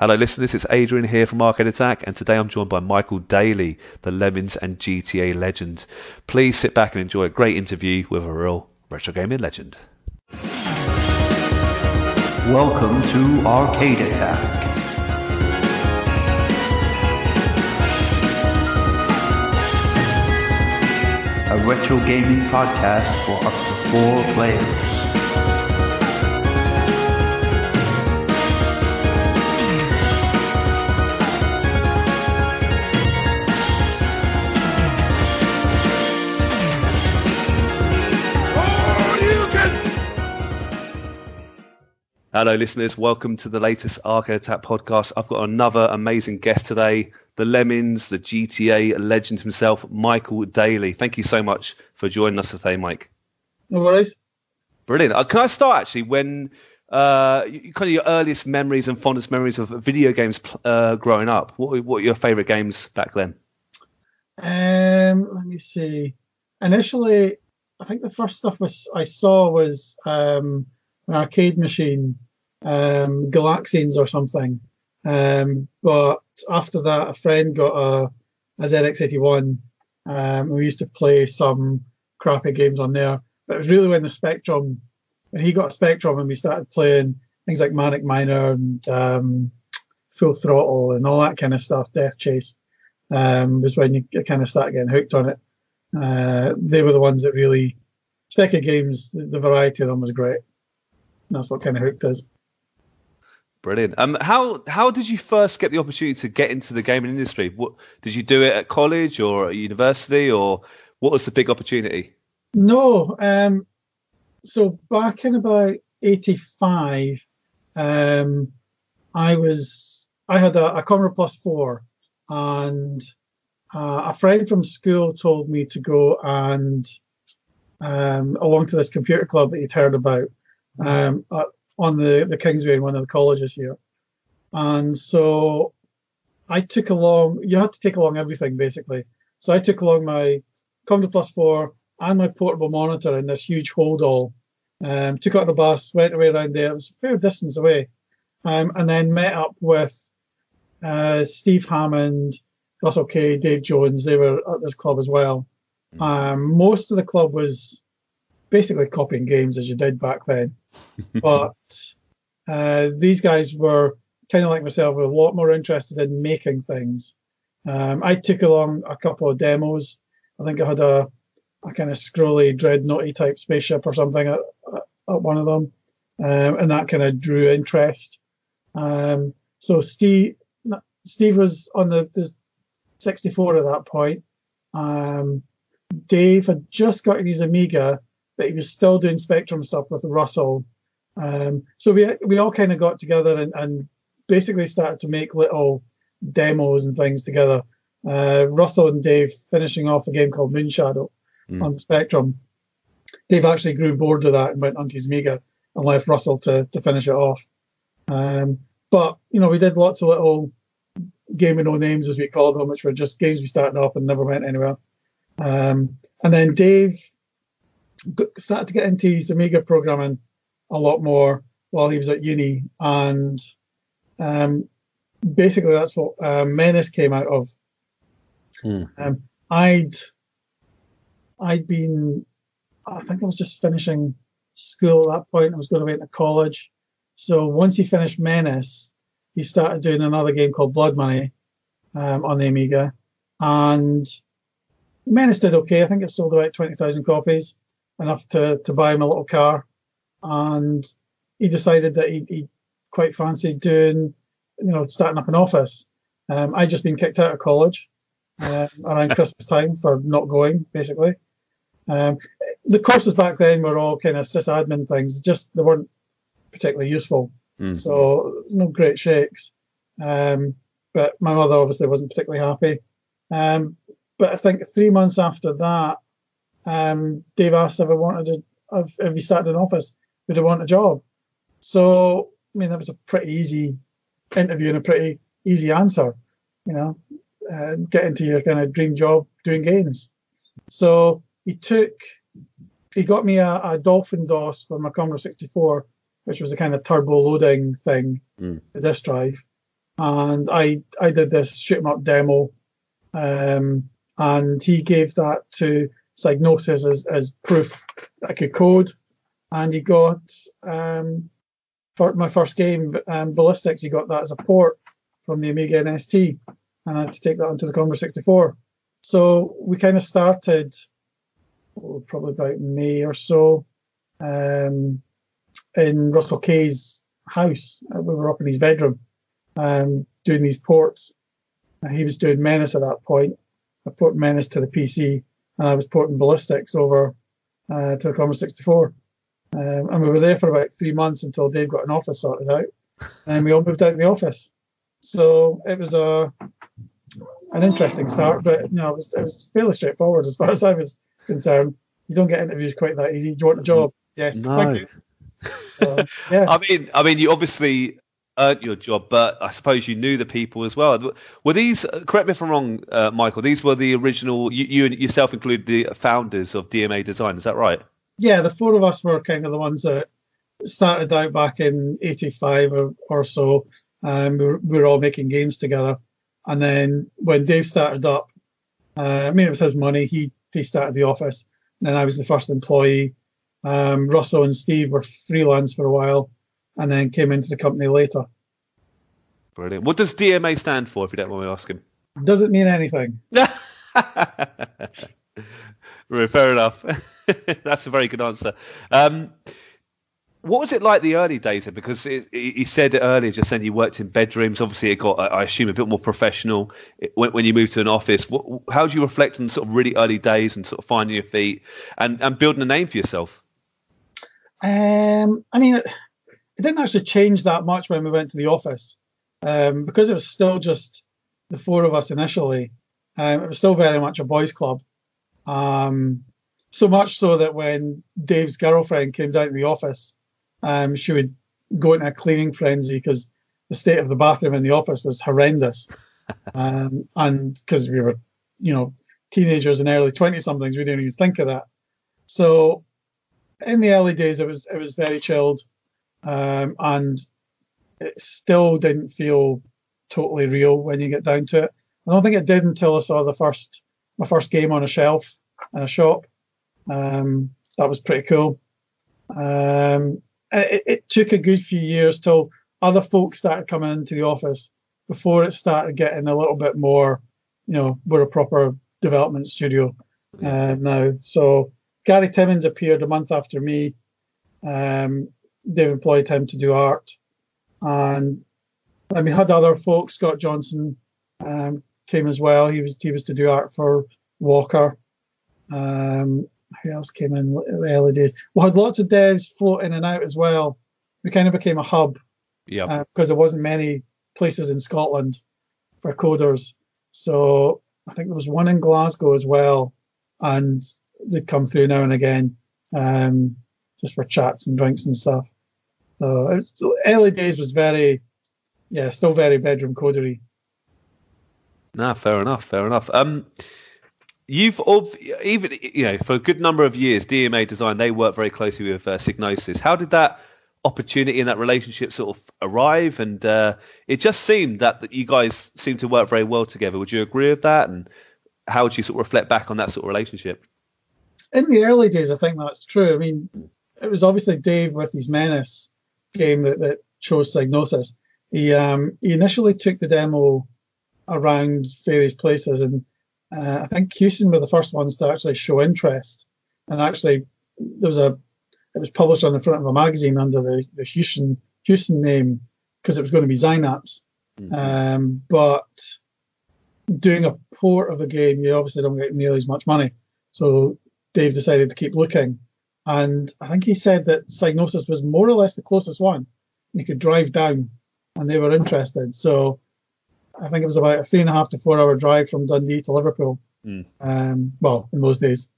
Hello, listeners. It's Adrian here from Arcade Attack, and today I'm joined by Michael Dailly, the Lemmings and GTA legend. Please sit back and enjoy a great interview with a real retro gaming legend. Welcome to Arcade Attack. A retro gaming podcast for up to four players. Hello, listeners. Welcome to the latest Arcade Attack podcast. I've got another amazing guest today, the Lemmings, the GTA legend himself, Michael Dailly. Thank you so much for joining us today, Mike. No worries. Brilliant. Uh, can I start actually when uh, kind of your earliest memories and fondest memories of video games uh, growing up? What, what were your favourite games back then? Um, let me see. Initially, I think the first stuff was I saw was um, an arcade machine, um, Galaxians or something. Um, but after that, a friend got a, a ZX81. Um, we used to play some crappy games on there. But it was really when the Spectrum, when he got a Spectrum and we started playing things like Manic Miner and um, Full Throttle and all that kind of stuff, Death Chase, um, was when you kind of start getting hooked on it. Uh, they were the ones that really, Speccy games, the, the variety of them was great And that's what kind of hooked us. Brilliant. Um, how how did you first get the opportunity to get into the gaming industry? What did you do it at college or at university, or what was the big opportunity? No. Um, so back in about '85, um, I was I had a, a Commodore Plus Four, and uh, a friend from school told me to go and um, along to this computer club that he'd heard about um, at, on the, the Kingsway in one of the colleges here. And so I took along, you had to take along everything basically. So I took along my Commodore Plus 4 and my portable monitor in this huge hold all. Um, took on a bus, went away around there. It was a fair distance away. Um, and then met up with uh, Steve Hammond, Russell Kay, Dave Jones. They were at this club as well. Mm. Um, most of the club was basically copying games as you did back then. but uh, these guys were kind of like myself, were a lot more interested in making things. Um, I took along a couple of demos. I think I had a, a kind of scrolly, dreadnoughty type spaceship or something at, at one of them, um, and that kind of drew interest. Um, so Steve, Steve was on the, the 64 at that point. Um, Dave had just got his Amiga but he was still doing Spectrum stuff with Russell. Um, so we we all kind of got together and, and, basically started to make little demos and things together. Uh, Russell and Dave finishing off a game called Moonshadow mm. on the Spectrum. Dave actually grew bored of that and went onto his Amiga and left Russell to, to finish it off. Um, but you know, we did lots of little game with no names as we called them, which were just games we started off and never went anywhere. Um, and then Dave started to get into his Amiga programming a lot more while he was at uni, and um, basically that's what uh, Menace came out of. Hmm. Um, I'd I'd been I think I was just finishing school at that point. I was going away to college. So once he finished Menace, he started doing another game called Blood Money um, on the Amiga, and Menace did okay. I think it sold about twenty thousand copies enough to, to buy him a little car. And he decided that he, he quite fancied doing, you know, starting up an office. Um, I'd just been kicked out of college uh, around Christmas time for not going, basically. Um, the courses back then were all kind of sysadmin things, just they weren't particularly useful. Mm-hmm. So no great shakes. Um, but my mother obviously wasn't particularly happy. Um, but I think three months after that, um, Dave asked if I wanted to, if, if he started an office, would I want a job? So, I mean, that was a pretty easy interview and a pretty easy answer, you know, uh, get into your kind of dream job doing games. So he took, he got me a, a Dolphin DOS for my Commodore 64, which was a kind of turbo loading thing, mm. the disk drive. and I I did this shoot 'em up demo, um, and he gave that to Psygnosis as, as proof I could code, and he got um, for my first game, um, Ballistics. He got that as a port from the Amiga NST, and I had to take that onto the Commodore 64. So we kind of started oh, probably about May or so um, in Russell Kay's house. Uh, we were up in his bedroom um, doing these ports. And he was doing Menace at that point. I put Menace to the PC, and I was porting Ballistics over uh, to the Commodore 64. Um, and we were there for about three months until Dave got an office sorted out, and we all moved out of the office. So it was a an interesting start, but you know it was, it was fairly straightforward as far as I was concerned. You don't get interviews quite that easy. Do you want a job? Yes. No. Thank you. So, yeah. I mean, I mean, you obviously earned your job, but I suppose you knew the people as well. Were these? Correct me if I'm wrong, uh, Michael. These were the original. You, you and yourself include the founders of DMA Design. Is that right? yeah, the four of us were kind of the ones that started out back in 85 or, or so. Um, we, were, we were all making games together. And then when Dave started up, uh, I mean, it was his money. He, he started the office. And then I was the first employee. Um, Russell and Steve were freelance for a while and then came into the company later. Brilliant. What does DMA stand for, if you don't mind me asking? Doesn't mean anything. right, fair enough. That's a very good answer. Um, what was it like the early days? Because he said earlier, just then you worked in bedrooms. Obviously, it got, I assume, a bit more professional when, when you moved to an office. What, how do you reflect on sort of really early days and sort of finding your feet and, and building a name for yourself? Um, I mean, it, didn't actually change that much when we went to the office um, because it was still just the four of us initially. Um, it was still very much a boys' club. Um, so much so that when Dave's girlfriend came down to the office, um, she would go into a cleaning frenzy because the state of the bathroom in the office was horrendous. um, and because we were, you know, teenagers and early 20 somethings, we didn't even think of that. So in the early days, it was it was very chilled, um, and it still didn't feel totally real when you get down to it. I don't think it did until I saw the first my first game on a shelf in a shop. Um, that was pretty cool. Um, it, it, took a good few years till other folks started coming into the office before it started getting a little bit more, you know, we're a proper development studio uh, now. So Gary Timmons appeared a month after me. Um, they've employed him to do art, and then we had other folks. Scott Johnson um, came as well. He was he was to do art for Walker. Um, who else came in the early days? We had lots of devs float in and out as well. We kind of became a hub. Yeah. Uh, because there wasn't many places in Scotland for coders. So I think there was one in Glasgow as well, and they'd come through now and again, um, just for chats and drinks and stuff. So it was, early days was very, yeah, still very bedroom codery. Nah, fair enough, fair enough. Um, you've of even you know for a good number of years, DMA Design they work very closely with uh, Psygnosis. How did that opportunity and that relationship sort of arrive? And uh, it just seemed that, that you guys seem to work very well together. Would you agree with that? And how would you sort of reflect back on that sort of relationship? In the early days, I think that's true. I mean, it was obviously Dave with his Menace game that, that chose Psygnosis. He um, he initially took the demo around various places and uh, I think Hewson were the first ones to actually show interest, and actually there was a it was published on the front of a magazine under the, the Hewson Hewson name because it was going to be Xynapse. Mm-hmm. Um, but doing a port of the game, you obviously don't get nearly as much money. So Dave decided to keep looking, and I think he said that Psygnosis was more or less the closest one. You could drive down, and they were interested. So I think it was about a three and a half to four hour drive from Dundee to Liverpool. Mm. Um, well, in those days,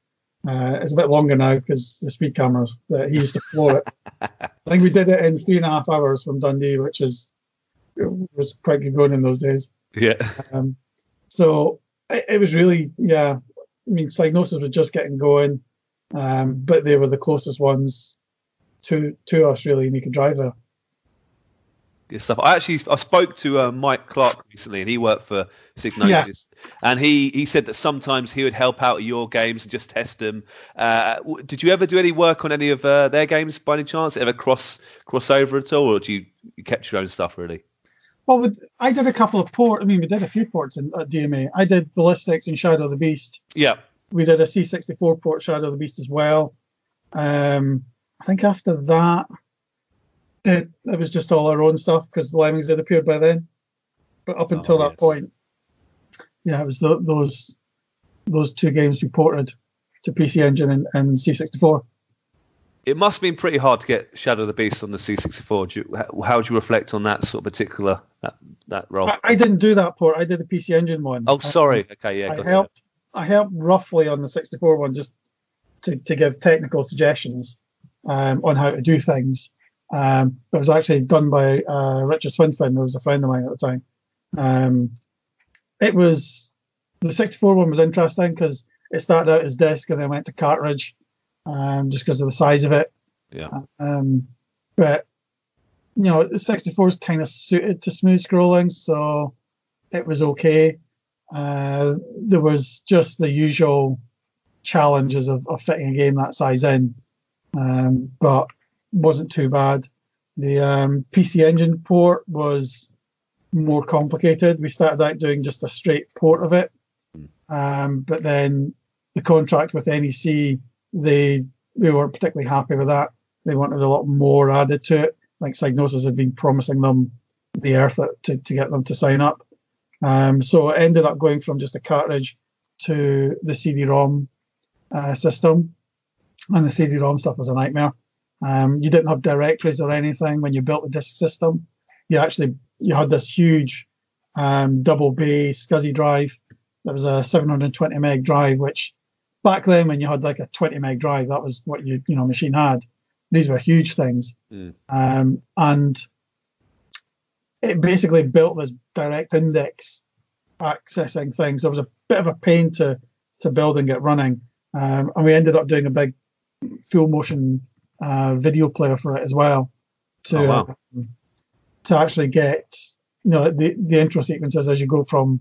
uh, it's a bit longer now because the speed cameras that he used to floor it. I think we did it in three and a half hours from Dundee, which is was quite good going in those days. Yeah. Um, so it, it, was really, yeah. I mean, Psygnosis was just getting going, um, but they were the closest ones to to us really, and you could drive there. Good stuff. I actually I spoke to uh, Mike Clark recently, and he worked for Psygnosis, and he he said that sometimes he would help out your games and just test them. Uh, did you ever do any work on any of uh, their games by any chance? Ever cross cross over at all, or do you, you kept your own stuff really? Well, with, I did a couple of port. I mean, we did a few ports in, at DMA. I did Ballistics and Shadow of the Beast. Yeah. We did a C64 port Shadow of the Beast as well. Um, I think after that, it, it was just all our own stuff because the Lemmings had appeared by then. But up until Oh, that yes. point, yeah, it was tho- those those two games we ported to PC Engine and, and C64. It must have been pretty hard to get Shadow of the Beast on the C64. Do you, how, how do you reflect on that sort of particular that, that role? I, I didn't do that port. I did the PC Engine one. oh, sorry. Okay, yeah. I helped. I helped roughly on the 64 one just to, to give technical suggestions um, on how to do things. Um, but it was actually done by uh, Richard Swinfin, who was a friend of mine at the time. Um, it was the 64 one was interesting because it started out as disc and then went to cartridge, um, just because of the size of it. Yeah. Um, but you know, the 64 is kind of suited to smooth scrolling, so it was okay. Uh, there was just the usual challenges of, of fitting a game that size in, um, but wasn't too bad. The um, PC Engine port was more complicated. We started out doing just a straight port of it, um, but then the contract with NEC, they they weren't particularly happy with that. They wanted a lot more added to it. Like Psygnosis had been promising them the earth to, to get them to sign up. Um, so it ended up going from just a cartridge to the CD-ROM uh, system, and the CD-ROM stuff was a nightmare. Um, you didn't have directories or anything when you built the disk system. You actually you had this huge um, double bay SCSI drive. That was a 720 meg drive, which back then when you had like a 20 meg drive, that was what you you know machine had. These were huge things, Mm. um, and it basically built this direct index accessing thing. So it was a bit of a pain to to build and get running. Um, and we ended up doing a big full motion uh, video player for it as well to Oh, wow. um, to actually get you know the the intro sequences as you go from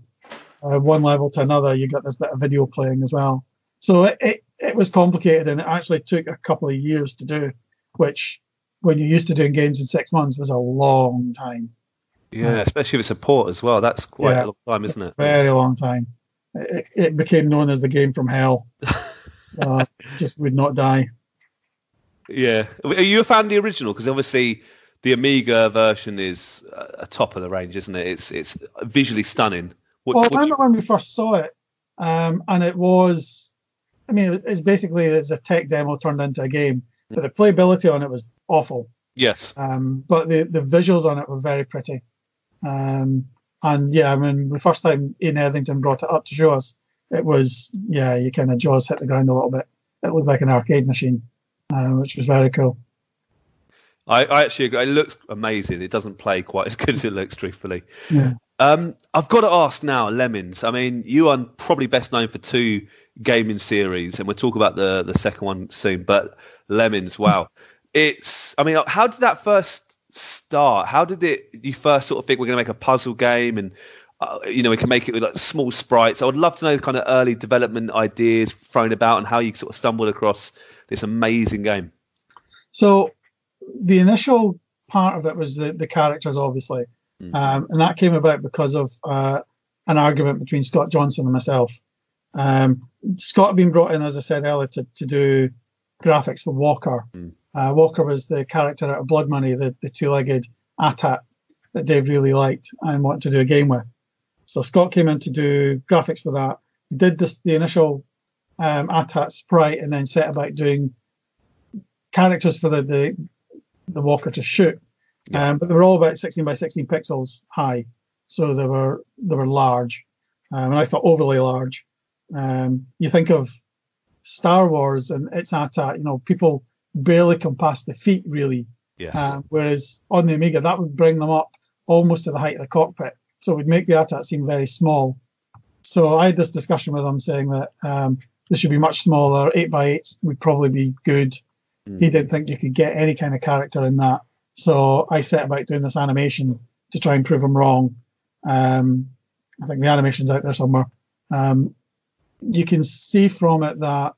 uh, one level to another. You get this bit of video playing as well. So it, it it was complicated and it actually took a couple of years to do, which when you're used to doing games in six months was a long time. Yeah, especially with support as well. That's quite Yeah. a long time, isn't it? very long time. It, it became known as the game from hell. uh, just would not die. Yeah. Are you a fan of the original? Because obviously the Amiga version is a top of the range, isn't it? It's it's visually stunning. What, well, I what remember you- when we first saw it, um, and it was, I mean, it's basically it's a tech demo turned into a game, but the playability on it was awful. yes. Um, but the, the visuals on it were very pretty. Um, and yeah, I mean, the first time Ian Hetherington brought it up to show us, it was, yeah, you kind of jaws hit the ground a little bit. It looked like an arcade machine, uh, which was very cool. I, I actually agree. It looks amazing. It doesn't play quite as good as it looks, truthfully. Yeah. Um, I've got to ask now, Lemmings. I mean, you are probably best known for two gaming series, and we'll talk about the the second one soon. But Lemmings, wow, it's. I mean, how did that first start? How did it? You first sort of think we're going to make a puzzle game, and uh, you know we can make it with like small sprites. I would love to know the kind of early development ideas thrown about and how you sort of stumbled across this amazing game. So the initial part of it was the, the characters, obviously, Mhm. um, and that came about because of uh, an argument between Scott Johnson and myself. Um, Scott had been brought in, as I said earlier, to, to do graphics for Walker. Mm. Uh, Walker was the character out of Blood Money, the, the two-legged ATAT that Dave really liked and wanted to do a game with. So Scott came in to do graphics for that. He did this the initial um, ATAT sprite and then set about doing characters for the the, the Walker to shoot. Yeah. Um, but they were all about 16 by 16 pixels high, so they were they were large, um, and I thought overly large. Um, you think of Star Wars and its ATAT, you know, people barely come past the feet really, Yes. um, whereas on the Amiga that would bring them up almost to the height of the cockpit, so it would make the ATAT seem very small. So I had this discussion with him saying that um, this should be much smaller. Eight by eight would probably be good. Mm. He didn't think you could get any kind of character in that So I set about doing this animation to try and prove him wrong. Um, I think the animation's out there somewhere. Um, you can see from it that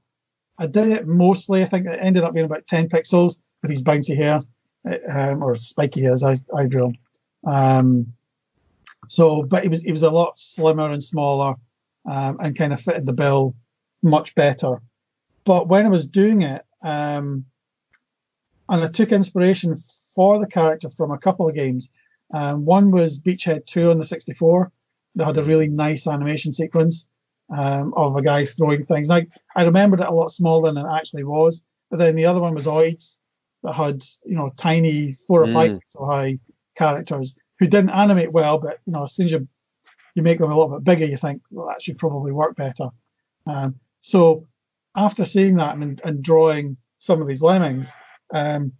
I did it mostly. I think it ended up being about 10 pixels with his bouncy hair, um, or spiky hair as I, I drew. Um, so, but it was it was a lot slimmer and smaller, um, and kind of fitted the bill much better. But when I was doing it, um, and I took inspiration for the character from a couple of games. Um, one was Beachhead 2 on the 64 that had a really nice animation sequence um, of a guy throwing things. And I, I remembered it a lot smaller than it actually was. But then the other one was Oids that had, you know, tiny four or five mm. pixel high characters who didn't animate well, but you know, as soon as you you make them a little bit bigger, you think, well, that should probably work better. Um, so after seeing that and, and, drawing some of these lemmings, um,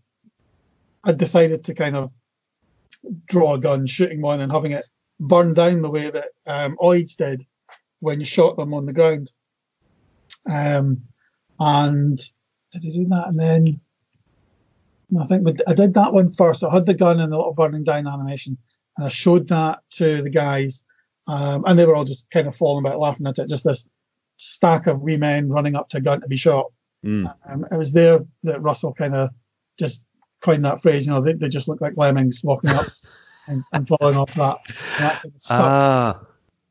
I decided to kind of draw a gun, shooting one, and having it burn down the way that um, Oids did when you shot them on the ground. Um, and did I do that? And then I think I did that one first. I had the gun and the little burning down animation, and I showed that to the guys, um, and they were all just kind of falling about laughing at it. Just this stack of wee men running up to a gun to be shot. Mm. Um, it was there that Russell kind of just coined that phrase. You know, they, they just look like lemmings walking up and, and, falling off that. that ah.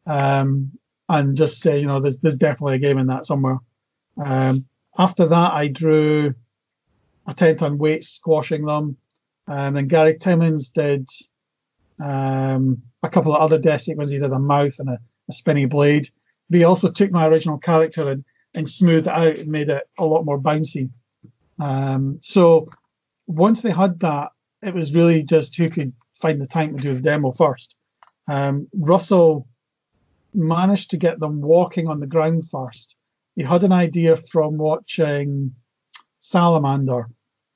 Um, and just say, you know, there's there's definitely a game in that somewhere. Um, after that, I drew a 10 ton weight squashing them. Um, and Gary Timmons did um, a couple of other death sequences. He did a mouth and a, a spinny blade. But he also took my original character and, and smoothed it out and made it a lot more bouncy. Um, so once they had that, it was really just who could find the time to do the demo first. Um, Russell managed to get them walking on the ground first. He had an idea from watching Salamander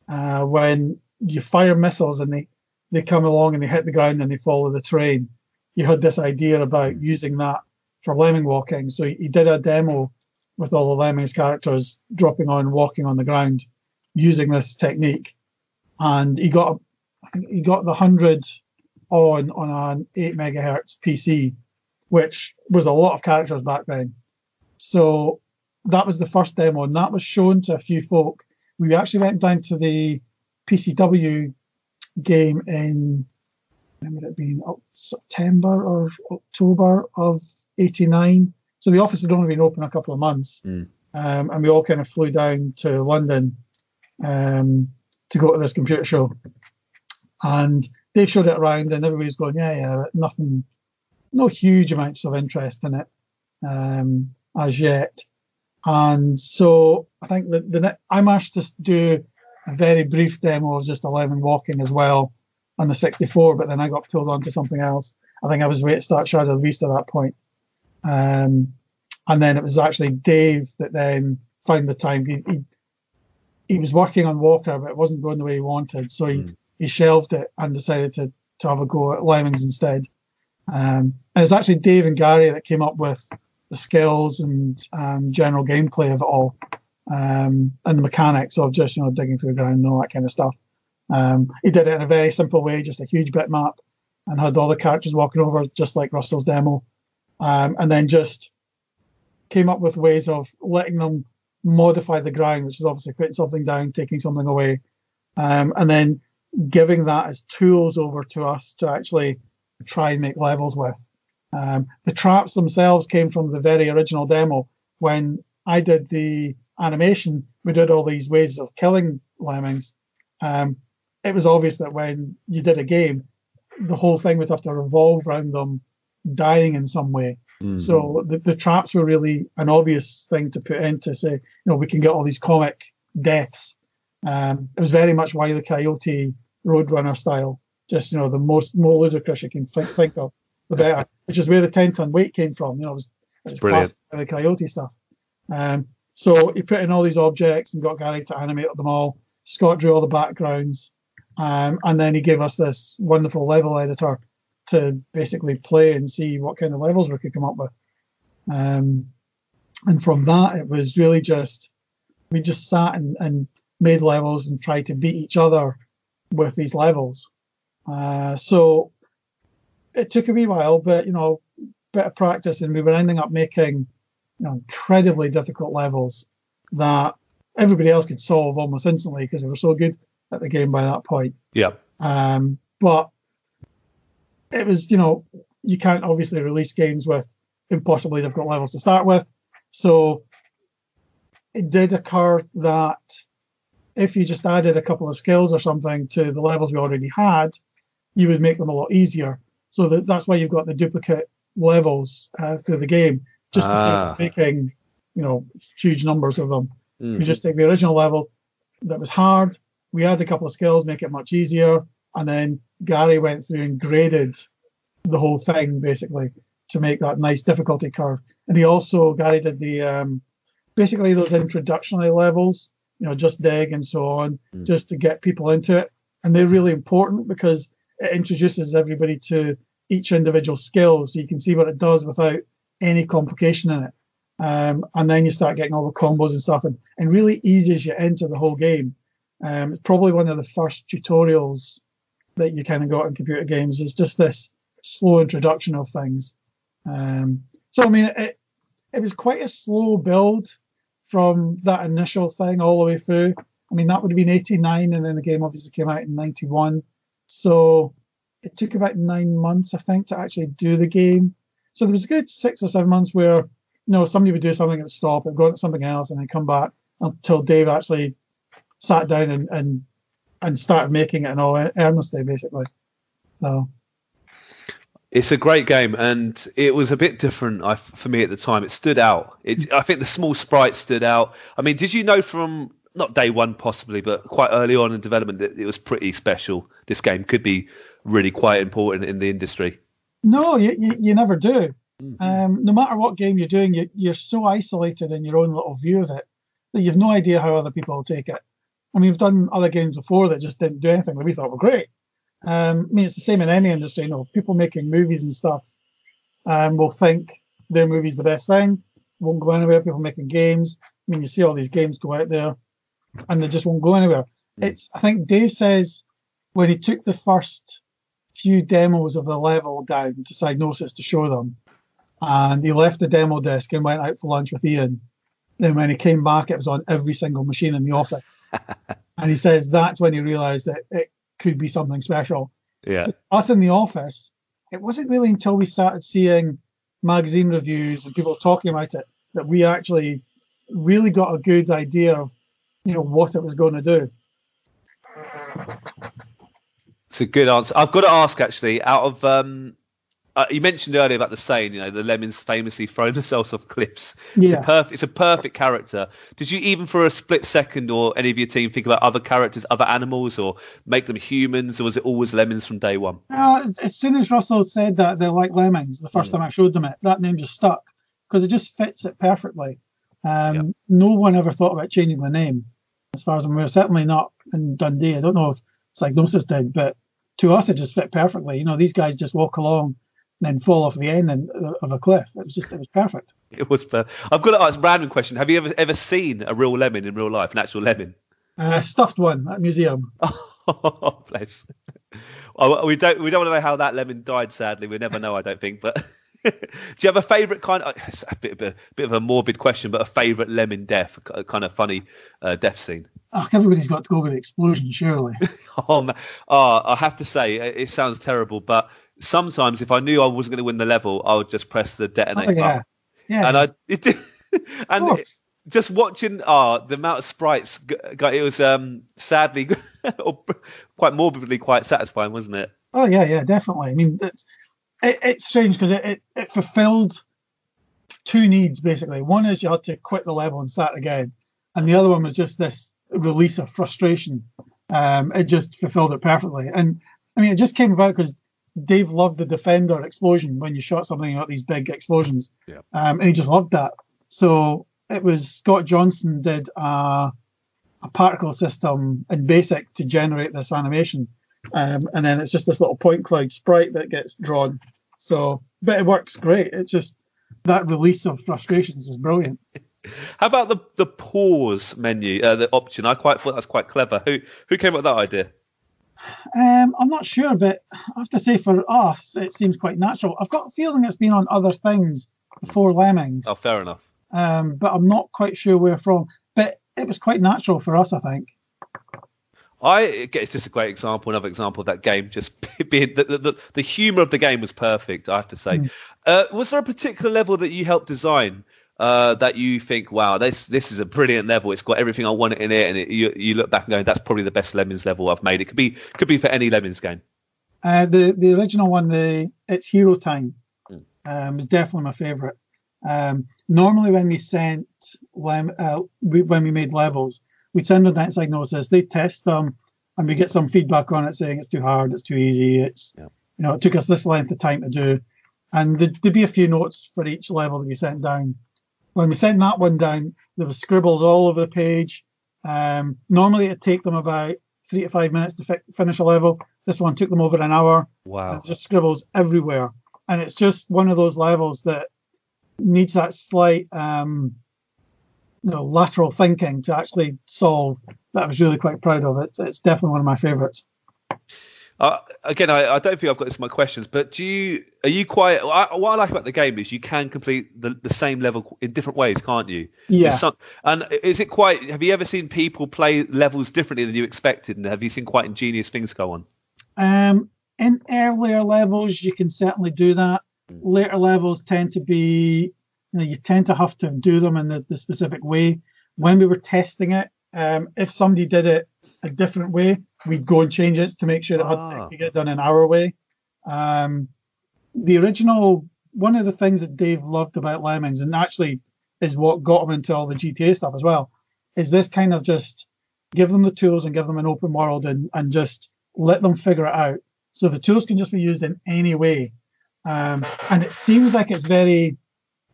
uh, when you fire missiles and they, they come along and they hit the ground and they follow the train. He had this idea about using that for lemming walking. So he, he did a demo with all the lemmings characters dropping on walking on the ground using this technique. And he got he got the hundred on on an eight megahertz PC, which was a lot of characters back then. So that was the first demo, and that was shown to a few folk we actually went down to the PCW game in would it being September or October of '89. So the office had only been open a couple of months, mm. um, and we all kind of flew down to London um, to go to this computer show. And they showed it around, and everybody's going, yeah, yeah, nothing, no huge amounts of interest in it um, as yet. And so I think that the I managed to do a very brief demo of just 11 walking as well on the 64, but then I got pulled onto something else. I think I was waiting to start Shadow of the Beast at that point. Um, and then it was actually Dave that then found the time. He, he, he was working on Walker, but it wasn't going the way he wanted, so he, mm. he shelved it and decided to, to have a go at Lemmings instead. Um, and it's actually Dave and Gary that came up with the skills and um, general gameplay of it all, um, and the mechanics of just you know digging through the ground and all that kind of stuff. Um, he did it in a very simple way, just a huge bitmap, and had all the characters walking over just like Russell's demo, um, and then just came up with ways of letting them modify the ground, which is obviously putting something down, taking something away, um, and then giving that as tools over to us to actually try and make levels with. Um, the traps themselves came from the very original demo. When I did the animation, we did all these ways of killing lemmings. Um, it was obvious that when you did a game, the whole thing would have to revolve around them dying in some way. Mm-hmm. So the, the traps were really an obvious thing to put in to say, you know, we can get all these comic deaths. Um, it was very much Wile E. Coyote Roadrunner style, just you know the most more ludicrous you can think, think of the better, which is where the 10 ton weight came from. You know, it was, it was brilliant. The coyote stuff. Um, so he put in all these objects and got Gary to animate them all. Scott drew all the backgrounds. Um, and then he gave us this wonderful level editor to basically play and see what kind of levels we could come up with. Um, and from that, it was really just, we just sat and, and made levels and tried to beat each other with these levels. Uh, so it took a wee while, but you know, bit of practice, and we were ending up making you know incredibly difficult levels that everybody else could solve almost instantly because we were so good at the game by that point. Yeah. Um, but it was, you know, you can't obviously release games with impossibly difficult levels to start with. So it did occur that if you just added a couple of skills or something to the levels we already had, you would make them a lot easier. So that, that's why you've got the duplicate levels uh, through the game, just to Ah. save making, you know, huge numbers of them. You just take the original level that was hard. We add a couple of skills, make it much easier, and then Gary went through and graded the whole thing basically to make that nice difficulty curve. And he also Gary did the um, basically those introductory levels, you know, just dig and so on, Mm. just to get people into it. And they're really important because it introduces everybody to each individual skill, so you can see what it does without any complication in it. Um, and then you start getting all the combos and stuff, and, and really eases you into the whole game. Um, it's probably one of the first tutorials that you kind of got in computer games. Is just this slow introduction of things. Um, so I mean, it it was quite a slow build from that initial thing all the way through. I mean, that would have been 89, and then the game obviously came out in 91. So it took about nine months, I think, to actually do the game. So there was a good six or seven months where, you know, somebody would do something, it would stop, it would go on to something else, and then come back until Dave actually sat down and and, and started making it in all earnestly, basically. So It's a great game, and it was a bit different I, for me at the time. It stood out. It, I think the small sprites stood out. I mean, did you know from not day one possibly, but quite early on in development that it was pretty special? This game could be really quite important in the industry. no, you, you, you never do. Mhm. Um, no matter what game you're doing, you, you're so isolated in your own little view of it that you've no idea how other people will take it. I mean, we've done other games before that just didn't do anything that we thought were great. Um, I mean, it's the same in any industry. You know, people making movies and stuff um, will think their movie's the best thing, won't go anywhere. People making games. I mean, you see all these games go out there, and they just won't go anywhere. Hmm. It's. I think Dave says when he took the first few demos of the level down to Psygnosis to show them, and he left the demo desk and went out for lunch with Ian. Then when he came back, it was on every single machine in the office. and he says that's when he realised that it could be something special. Yeah. Us in the office, it wasn't really until we started seeing magazine reviews and people talking about it that we actually really got a good idea of, you know, what it was going to do. It's a good answer. I've got to ask actually. Out of um, uh, you mentioned earlier about the saying, you know, the lemmings famously throw themselves off cliffs. Yeah. It's a perfect. It's a perfect character. Did you even for a split second, or any of your team, think about other characters, other animals, or make them humans, or was it always lemmings from day one? Uh, as- soon as Russell said that they're like lemmings, the first Mm. time I showed them it, that name just stuck because it just fits it perfectly. Um, Yep. No one ever thought about changing the name, as far as I'm aware. Certainly not in Dundee. I don't know if Psygnosis did, but to us it just fit perfectly. You know, these guys just walk along and then fall off the end of a cliff. It was just, it was perfect. It was. Per- I've got to ask a random question. Have you ever ever seen a real lemming in real life, an actual lemming? Uh, stuffed one at a museum. Oh, bless. Oh, we don't we don't want to know how that lemming died. Sadly, we never know. I don't think. But do you have a favourite kind? Of, it's a bit of a bit of a morbid question, but a favourite lemming death, a kind of funny uh, death scene. Oh, everybody's got to go with the explosion, surely. Oh, man. oh, I have to say, it, sounds terrible, but sometimes if I knew I wasn't going to win the level, I would just press the detonate oh, yeah. button. Yeah. And I it did, and it, just watching uh, the amount of sprites, g- g- it was um, sadly or quite morbidly quite satisfying, wasn't it? Oh yeah, yeah, definitely. I mean, it, it's strange because it, it, it fulfilled two needs basically. One is you had to quit the level and start again, and the other one was just this release of frustration. Um, it just fulfilled it perfectly, and I mean, it just came about because Dave loved the Defender explosion when you shot something about these big explosions, Yeah. um, and he just loved that. So it was Scott Johnson did a, a particle system in BASIC to generate this animation um, and then it's just this little point cloud sprite that gets drawn. So, but it works great. It's just that release of frustrations is brilliant. How about the the pause menu, uh, the option? I quite thought that's quite clever. Who who came up with that idea? Um, I'm not sure, but I have to say for us, it seems quite natural. I've got a feeling it's been on other things before Lemmings, Oh, fair enough. um, but I'm not quite sure where from. But it was quite natural for us, I think. I it's just a great example, another example of that game just being the the, the, humour of the game was perfect. I have to say. Mm. Uh, was there a particular level that you helped design uh, that you think, wow, this this is a brilliant level. It's got everything I wanted in it, and it, you you look back and go, that's probably the best Lemmings level I've made. It could be could be for any Lemmings game. Uh, the the original one, the it's Hero Time, Mm. um, is definitely my favourite. Um, normally, when we sent lem- uh, we, when we made levels, we'd send them to Psygnosis. They test them, and we get some feedback on it saying it's too hard, it's too easy, it's Yeah. you know it took us this length of time to do, and there'd, there'd be a few notes for each level that we sent down. When we sent that one down, there was scribbles all over the page. Um, normally, it'd take them about three to five minutes to fi- finish a level. This one took them over an hour. Wow. just scribbles everywhere. And it's just one of those levels that needs that slight, um, you know, lateral thinking to actually solve. That I was really quite proud of it. It's definitely one of my favourites. Uh, again, I, I don't think I've got this in my questions, but do you are you quite? I, what I like about the game is you can complete the, the same level in different ways, can't you? Yeah. Some- and is it quite? Have you ever seen people play levels differently than you expected, and have you seen quite ingenious things go on? Um, in earlier levels, you can certainly do that. Later levels tend to be, you know, you tend to have to do them in the, the specific way. When we were testing it, um, if somebody did it a different way, we'd go and change it to make sure it Ah. had to get done in our way. Um, the original, one of the things that Dave loved about Lemmings, and actually is what got him into all the GTA stuff as well, is this kind of just give them the tools and give them an open world and, and just let them figure it out. So the tools can just be used in any way. Um, and it seems like it's very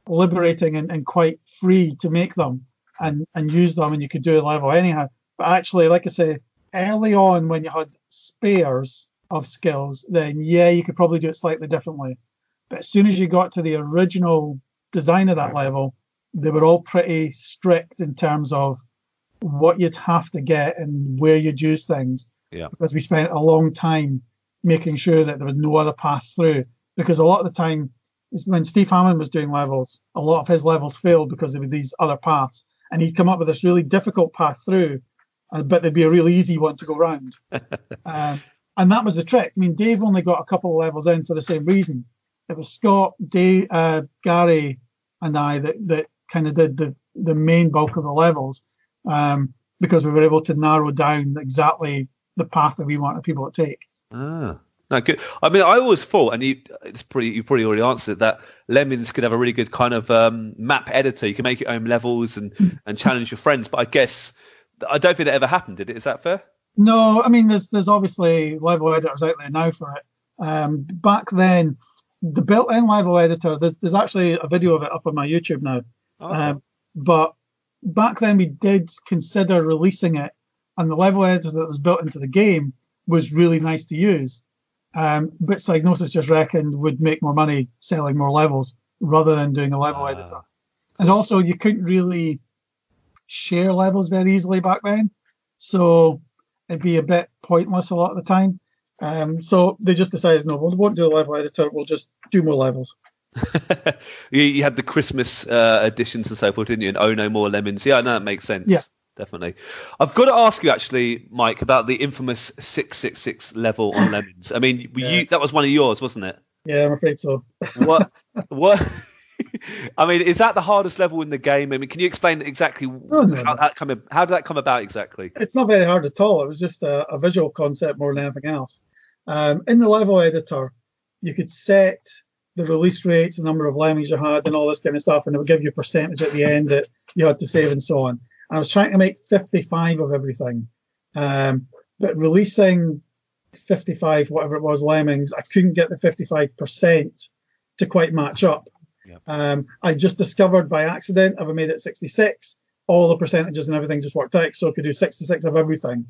liberating and, and quite free to make them and, and use them, and you could do a level anyhow. But actually, like I say, early on when you had spares of skills, then yeah, you could probably do it slightly differently. But as soon as you got to the original design of that level, they were all pretty strict in terms of what you'd have to get and where you'd use things. Yeah. Because we spent a long time making sure that there was no other paths through. Because a lot of the time, when Steve Hammond was doing levels, a lot of his levels failed because there were these other paths, and he'd come up with this really difficult path through, uh, but there'd be a really easy one to go round. um, and that was the trick. I mean, Dave only got a couple of levels in for the same reason. It was Scott, Dave, uh, Gary, and I that, that kind of did the, the main bulk of the levels um, because we were able to narrow down exactly the path that we wanted people to take. Ah, no, good. I mean, I always thought, and you, it's pretty, you probably already answered it, that Lemmings could have a really good kind of um, map editor. You can make your own levels and and challenge your friends. But I guess I don't think that ever happened. Did it? Is that fair? No, I mean, there's there's obviously level editors out there now for it. Um, back then, the built-in level editor, there's, there's actually a video of it up on my YouTube now. Oh, Um, but back then we did consider releasing it, and the level editor that was built into the game was really nice to use. Um, but Psygnosis just reckoned would make more money selling more levels rather than doing a level Ah, editor. And also, you couldn't really share levels very easily back then, so it'd be a bit pointless a lot of the time. Um, so they just decided, no, we won't do a level editor. We'll just do more levels. you, you had the Christmas uh, editions and so forth, didn't you? And oh no more lemmings. Yeah, no, that makes sense. Yeah. Definitely. I've got to ask you actually, Mike, about the infamous 666 level on lemmings. I mean, Yeah. you, that was one of yours, wasn't it? Yeah, I'm afraid so. What? what? I mean, is that the hardest level in the game? I mean, can you explain exactly Oh, no, how that come? How did that come about exactly? it's not very hard at all. It was just a, a visual concept more than anything else. Um, in the level editor, you could set the release rates, the number of lemmings you had, and all this kind of stuff, and it would give you a percentage at the end that you had to save and so on. I was trying to make 55 of everything, um, but releasing 55, whatever it was, lemmings, I couldn't get the 55% to quite match up. Yep. Um, I just discovered by accident, I've made it 66, all the percentages and everything just worked out, so I could do 66 of everything.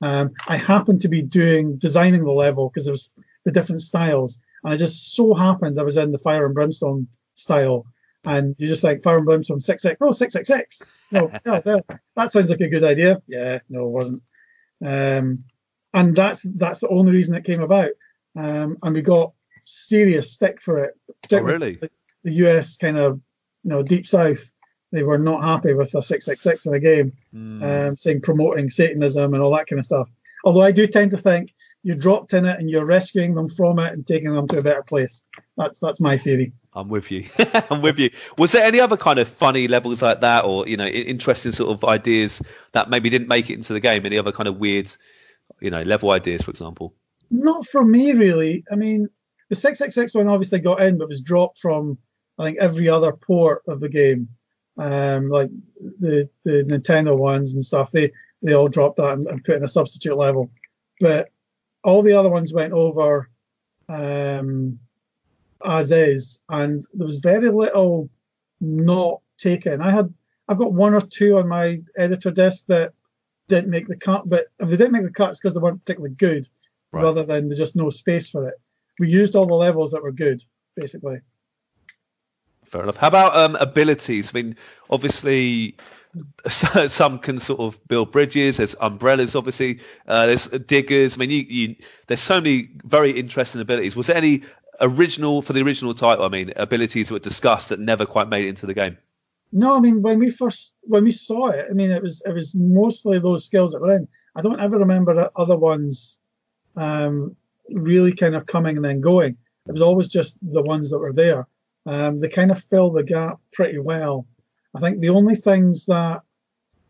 Um, I happened to be doing designing the level because there was the different styles, and I just so happened I was in the fire and brimstone style, and you just like fire and brimstone six six, oh six six six, no, yeah, that, that sounds like a good idea. Yeah, no, it wasn't. Um, and that's that's the only reason it came about. Um, and we got serious stick for it. Oh, really? The US kind of, you know, deep south, they were not happy with a 666 in a game, Hmm. um, saying promoting Satanism and all that kind of stuff. Although I do tend to think you're dropped in it and you're rescuing them from it and taking them to a better place. That's that's my theory. I'm with you. I'm with you. Was there any other kind of funny levels like that, or you know, interesting sort of ideas that maybe didn't make it into the game? Any other kind of weird, you know, level ideas, for example? Not for me, really. I mean, the 666 one obviously got in, but was dropped from, I think, every other port of the game. Um, like the the Nintendo ones and stuff, they they all dropped that and, and put in a substitute level. But all the other ones went over um, as is, and there was very little not taken. I had I've got one or two on my editor desk that didn't make the cut, but if they didn't make the cut, it's because they weren't particularly good Right. rather than there's just no space for it. We used all the levels that were good, basically. Fair enough. How about um, abilities? I mean, obviously, so- some can sort of build bridges. There's umbrellas, obviously. Uh, there's diggers. I mean, you, you, there's so many very interesting abilities. Was there any original for the original title? I mean, abilities that were discussed that never quite made it into the game. No, I mean when we first when we saw it, I mean it was it was mostly those skills that were in. I don't ever remember other ones um, really kind of coming and then going. It was always just the ones that were there. Um, they kind of fill the gap pretty well. I think the only things that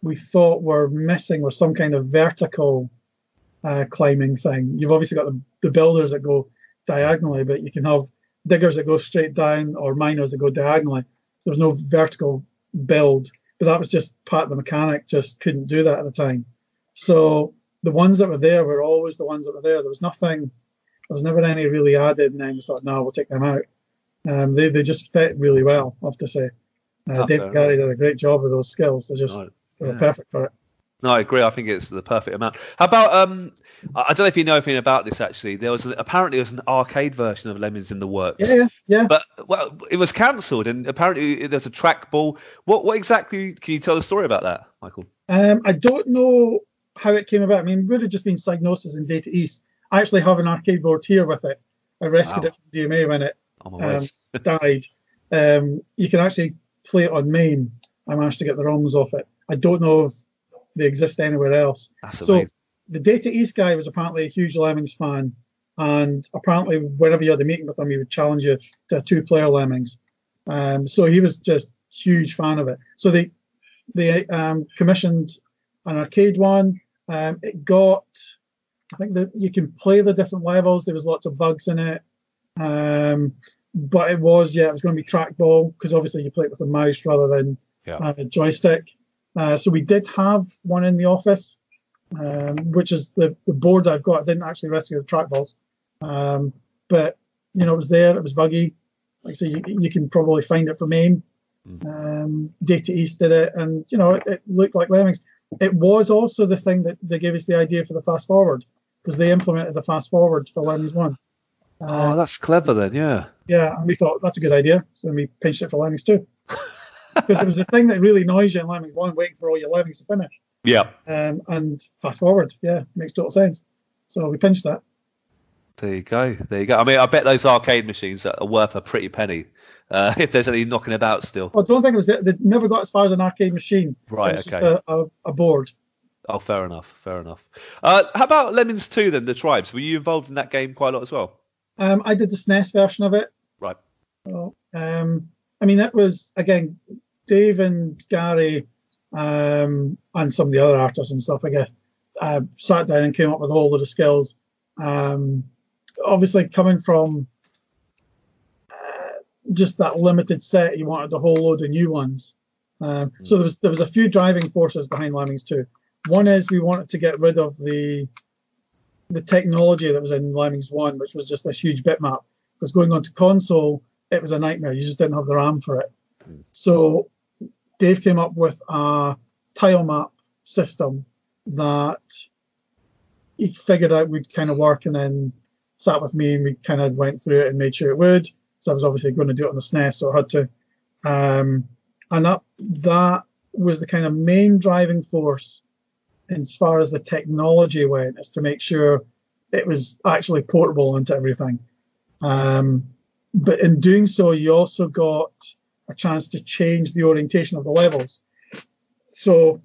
we thought were missing were some kind of vertical uh, climbing thing. You've obviously got the, the builders that go diagonally, but you can have diggers that go straight down or miners that go diagonally. So there was no vertical build, but that was just part of the mechanic, just couldn't do that at the time. So the ones that were there were always the ones that were there. There was nothing, there was never any really added, and then we thought, no, we'll take them out. Um, they, they just fit really well, I have to say. Uh, Oh, Dave Gary did a great job with those skills. They're just Right. they were Yeah. perfect for it. No, I agree. I think it's the perfect amount. How about um? I don't know if you know anything about this. Actually, there was apparently there was an arcade version of Lemmings in the works. Yeah, yeah, yeah. But well, it was cancelled, and apparently there's a trackball. What what exactly can you tell the story about that, Michael? Um, I don't know how it came about. I mean, it would have just been Psygnosis and Data East. I actually have an arcade board here with it. I rescued Wow. it from DMA when it Oh um, died. Um, you can actually play it on MAME. I managed to get the ROMs off it. I don't know if they exist anywhere else. That's so amazing. the Data East guy was apparently a huge Lemmings fan, and apparently whenever you had a meeting with him, he would challenge you to a two-player Lemmings. Um, so he was just huge fan of it. So they they um, commissioned an arcade one. Um, it got, I think that you can play the different levels. There was lots of bugs in it, um, but it was yeah, it was going to be trackball because obviously you play it with a mouse rather than Yeah. uh, joystick. Uh, so we did have one in the office, um, which is the, the board I've got. I didn't actually rescue the trackballs, um, but you know it was there. It was buggy. Like I say, you, you can probably find it from MAME. Um, Data East did it, and you know it, it looked like Lemmings. It was also the thing that they gave us the idea for the fast forward because they implemented the fast forward for Lemmings One. Uh, oh, that's clever then. Yeah. yeah, and we thought that's a good idea, so we pinched it for Lemmings Two because it was the thing that really annoys you in Lemmings One, waiting for all your Lemmings to finish. Yeah. Um, and fast forward, yeah, makes total sense. So we pinched that. There you go. There you go. I mean, I bet those arcade machines are worth a pretty penny uh, if there's any knocking about still. Well, I don't think it was. They never got as far as an arcade machine. Right, It was just okay. a, a, a board. Oh, fair enough. Fair enough. Uh, how about Lemmings 2 then, the tribes? Were you involved in that game quite a lot as well? Um, I did the SNES version of it. Right. So, um, I mean, that was again Dave and Gary um, and some of the other artists and stuff. I guess uh, sat down and came up with a whole lot of skills. Um, obviously, coming from uh, just that limited set, he wanted a whole load of new ones. Um, So there was there was a few driving forces behind Lemmings 2. One is we wanted to get rid of the the technology that was in Lemmings 1, which was just this huge bitmap. Because going onto console, it was a nightmare. You just didn't have the RAM for it. So Dave came up with a tile map system that he figured out would kind of work and then sat with me and we kind of went through it and made sure it would. So I was obviously going to do it on the SNES, so I had to. Um, and that that was the kind of main driving force as far as the technology went, is to make sure it was actually portable onto everything. Um, but in doing so, you also got a chance to change the orientation of the levels. So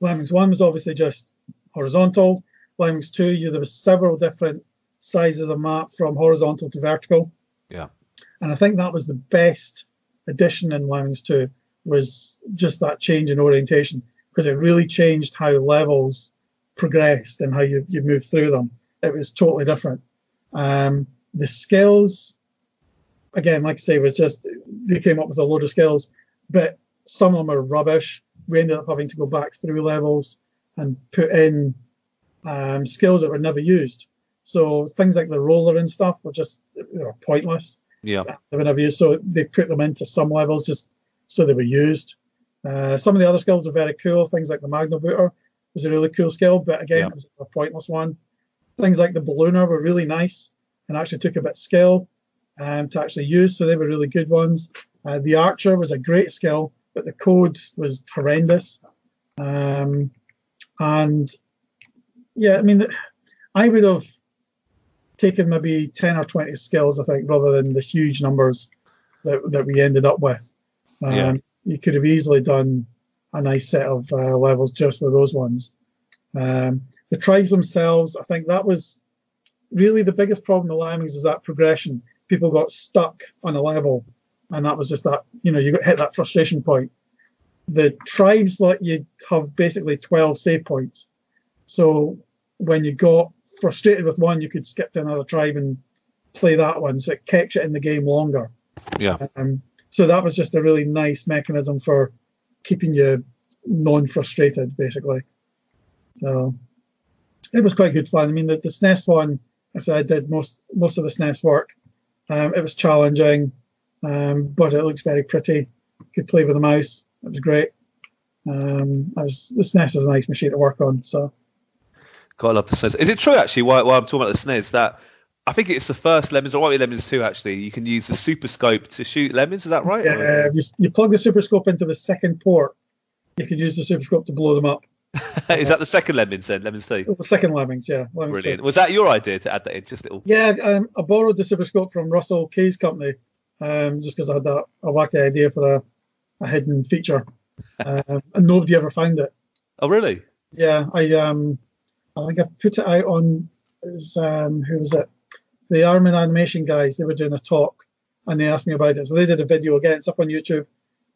Lemmings 1 was obviously just horizontal. Lemmings 2, you, there was several different sizes of map from horizontal to vertical. Yeah. And I think that was the best addition in Lemmings 2 was just that change in orientation because it really changed how levels progressed and how you, you moved through them. It was totally different. Um, the skills, again, like I say, it was just they came up with a load of skills, but some of them are rubbish. We ended up having to go back through levels and put in um, skills that were never used. So things like the roller and stuff were just you know, pointless. Yeah. They were never used. So they put them into some levels just so they were used. Uh, some of the other skills are very cool. Things like the Magno Booter was a really cool skill, but again, Yeah. it was a pointless one. Things like the Ballooner were really nice and actually took a bit of skill um, to actually use, so they were really good ones. Uh, the Archer was a great skill, but the code was horrendous. Um, and yeah, I mean, I would have taken maybe 10 or 20 skills, I think, rather than the huge numbers that, that we ended up with. Um, Yeah. You could have easily done a nice set of uh, levels just with those ones. Um, the tribes themselves, I think that was really the biggest problem with Lemmings is that progression. People got stuck on a level, and that was just that, you know, you got hit that frustration point. The tribes let you have basically 12 save points. So when you got frustrated with one, you could skip to another tribe and play that one. So it kept you in the game longer. Yeah. Um, so that was just a really nice mechanism for keeping you non-frustrated, basically. So it was quite good fun. I mean, the, the SNES one, I said I did most most of the SNES work. Um, it was challenging, um, but it looks very pretty. Could play with the mouse. It was great. Um, I was the SNES is a nice machine to work on. So God, I love the SNES. Is it true actually? While, while I'm talking about the SNES, that I think it's the first Lemmings, or might be Lemmings too. actually. You can use the Super Scope to shoot lemmings. Is that right? yeah, you, you plug the Super Scope into the second port. You can use the Super Scope to blow them up. Is that the second Lemmings then? Lemmings 2. The second Lemmings, yeah. Lemmings Brilliant. two. Was that your idea to add that in? Just little. Yeah, um, I borrowed the Super Scope from Russell Kay's company, um, just because I had that a wacky idea for a, a hidden feature, um, and nobody ever found it. Oh, really? Yeah, I um, I think I put it out on it was, um, who was it? The Armin Animation guys. They were doing a talk, and they asked me about it. So they did a video again. It's up on YouTube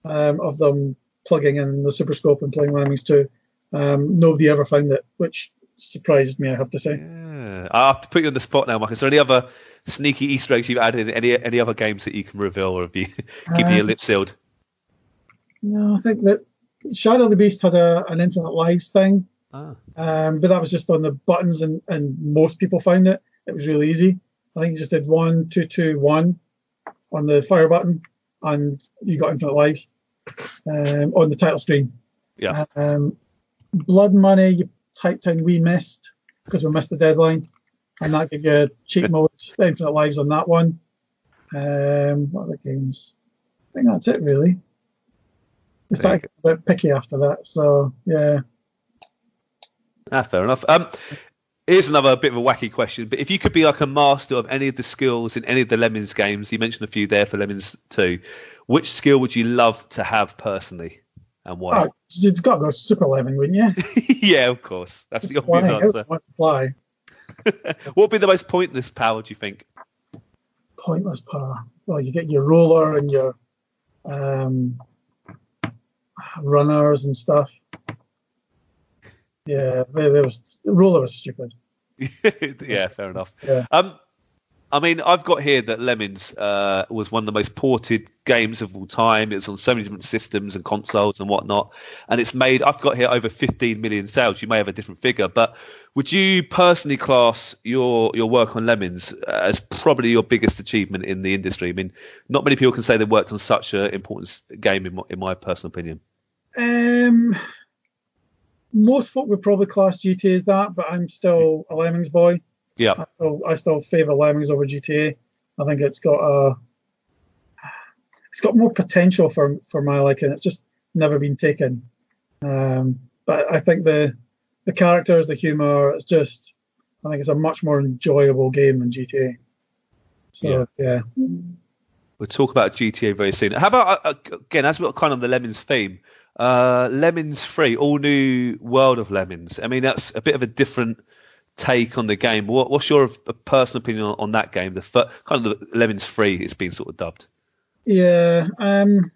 um, of them plugging in the Super Scope and playing Lemmings 2. Um, nobody ever found it, which surprised me, I have to say. Yeah. I have to put you on the spot now, Mike. Is there any other sneaky Easter eggs you've added in any any other games that you can reveal, or have you keeping your Um, lips sealed? No, I think that Shadow of the Beast had a, an Infinite Lives thing, Ah. um, but that was just on the buttons, and, and most people found it. It was really easy. I think you just did one, two, two, one on the fire button, and you got Infinite Lives um, on the title screen. Yeah. Um, Blood Money, you typed in "We missed" because we missed the deadline, and that gave you cheat mode, the Infinite Lives on that one. Um, what other games? I think that's it really. It There you started a bit picky after that, so yeah. Ah, fair enough. Um, here's another bit of a wacky question. But if you could be like a master of any of the skills in any of the Lemmings games, you mentioned a few there for Lemmings 2, which skill would you love to have personally and why? Oh, you've got to go super lemming, wouldn't you? yeah, of course. That's the Just obvious flying. answer. Fly. what would be the most pointless power, do you think? Pointless power. Well, you get your roller and your um, runners and stuff. Yeah, they, they was, the roller was stupid. yeah, fair enough. Yeah. Um, I mean, I've got here that Lemmings uh, was one of the most ported games of all time. It was on so many different systems and consoles and whatnot, and it's made. I've got here over 15 million sales. You may have a different figure, but would you personally class your your work on Lemmings as probably your biggest achievement in the industry? I mean, not many people can say they worked on such an important game, in my, in my personal opinion. Um, most folk would probably class GTA as that, but I'm still a Lemmings boy. Yeah, I still, I still favour Lemmings over GTA. I think it's got a, it's got more potential for for my liking. It's just never been taken. Um, but I think the the characters, the humor. It's just, I think it's a much more enjoyable game than GTA. So yeah. We'll talk about GTA very soon. How about uh, again, as we're kind of the Lemmings theme, uh, Lemmings Three, all new world of Lemmings. I mean, that's a bit of a different take on the game. What, what's your personal opinion on, on that game? The kind of the Lemmings Three, it's been sort of dubbed. Yeah, um,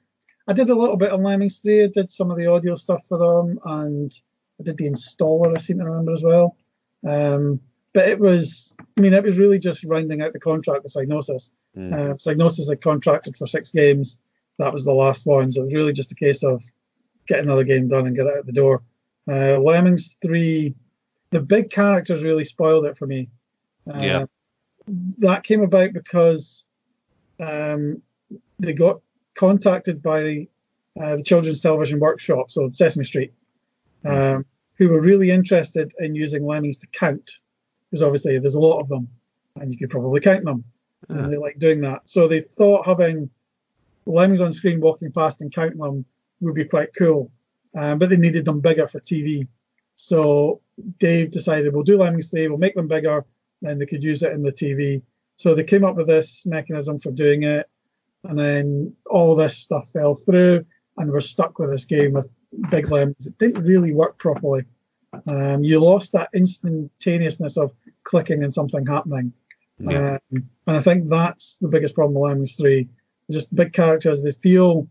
I did a little bit on Lemmings 3. I did some of the audio stuff for them, and I did the installer. I seem to remember as well. Um, but it was, I mean, it was really just rounding out the contract with Psygnosis. Mm. Uh, Psygnosis had contracted for six games. That was the last one, so it was really just a case of get another game done and get it out the door. Uh, Lemmings 3, the big characters really spoiled it for me. Uh, yeah. That came about because um, they got contacted by uh, the Children's Television Workshop, so Sesame Street, um, who were really interested in using lemmings to count, because obviously there's a lot of them, and you could probably count them, and they like doing that. So they thought having lemmings on screen walking past and counting them would be quite cool, um, but they needed them bigger for TV. So Dave decided we'll do lemmings 3, we'll make them bigger, then they could use it in the TV. So they came up with this mechanism for doing it and then all this stuff fell through, and we're stuck with this game with big lemmings. It didn't really work properly. Um, you lost that instantaneousness of clicking and something happening. Yeah. Um, and I think that's the biggest problem with Lemmings 3. Just big characters, they feel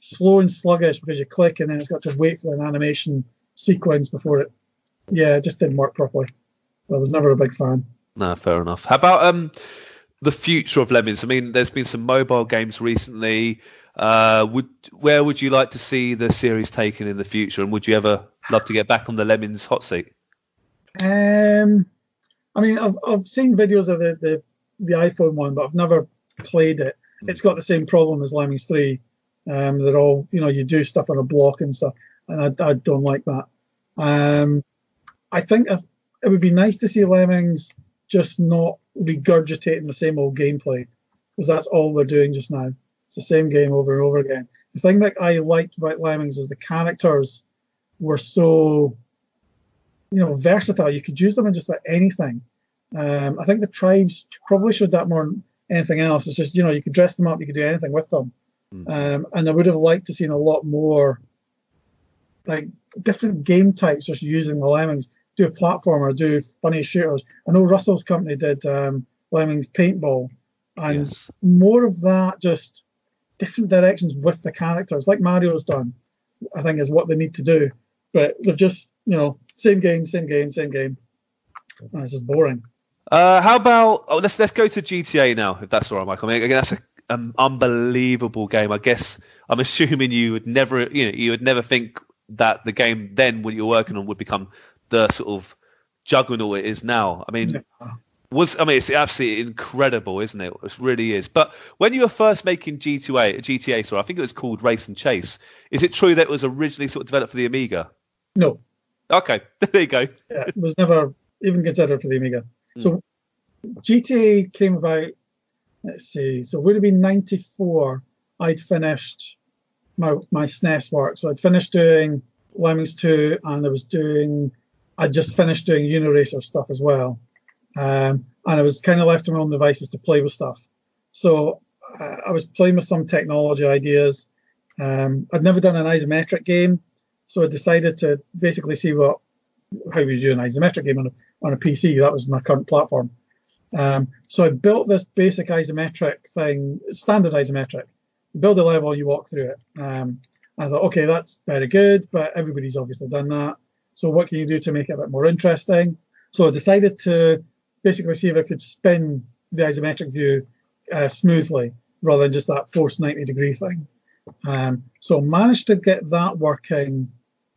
slow and sluggish because you click and then it's got to wait for an animation sequence before it. Yeah, it just didn't work properly. I was never a big fan. No, fair enough. How about um the future of Lemmings? I mean, there's been some mobile games recently. Uh, would where would you like to see the series taken in the future, and would you ever love to get back on the Lemmings hot seat? Um, I mean, I've I've seen videos of the the, the iPhone one, but I've never played it. It's got the same problem as Lemmings Three. Um, they're all, you know, you do stuff on a block and stuff, and I, I don't like that. Um, I think it would be nice to see Lemmings just not regurgitating the same old gameplay because that's all they're doing just now. It's the same game over and over again. The thing that I liked about Lemmings is the characters were so, you know, versatile. You could use them in just about anything. Um, I think the tribes probably showed that more than anything else. It's just, you know, you could dress them up, you could do anything with them. Mm. Um, and I would have liked to seen a lot more, like different game types just using the Lemmings do a platformer, do funny shooters. I know Russell's company did um, Lemmings Paintball, and yes. more of that, just different directions with the characters, like Mario's done. I think is what they need to do, but they've just you know same game, same game, same game. And it's just boring. Uh, how about oh, let's let's go to GTA now, if that's all right, Michael. I mean, again, that's an um, unbelievable game. I guess I'm assuming you would never, you know, you would never think that the game then when you're working on would become the sort of juggernaut it is now. I mean, yeah. was I mean it's absolutely incredible, isn't it? It really is. But when you were first making G2A, GTA, sorry, I think it was called Race and Chase. Is it true that it was originally sort of developed for the Amiga? No. Okay, there you go. yeah, it was never even considered for the Amiga. Mm. So GTA came about. Let's see. So it would have been '94. I'd finished my my SNES work. So I'd finished doing Lemmings 2, and I was doing I just finished doing Uniracer stuff as well, um, and I was kind of left to my own devices to play with stuff. So uh, I was playing with some technology ideas. Um, I'd never done an isometric game, so I decided to basically see what how you do an isometric game on a, on a PC. That was my current platform. Um, so I built this basic isometric thing, standard isometric. You build a level, you walk through it. Um, I thought, okay, that's very good, but everybody's obviously done that. So what can you do to make it a bit more interesting? So I decided to basically see if I could spin the isometric view uh, smoothly rather than just that forced 90 degree thing. Um, so managed to get that working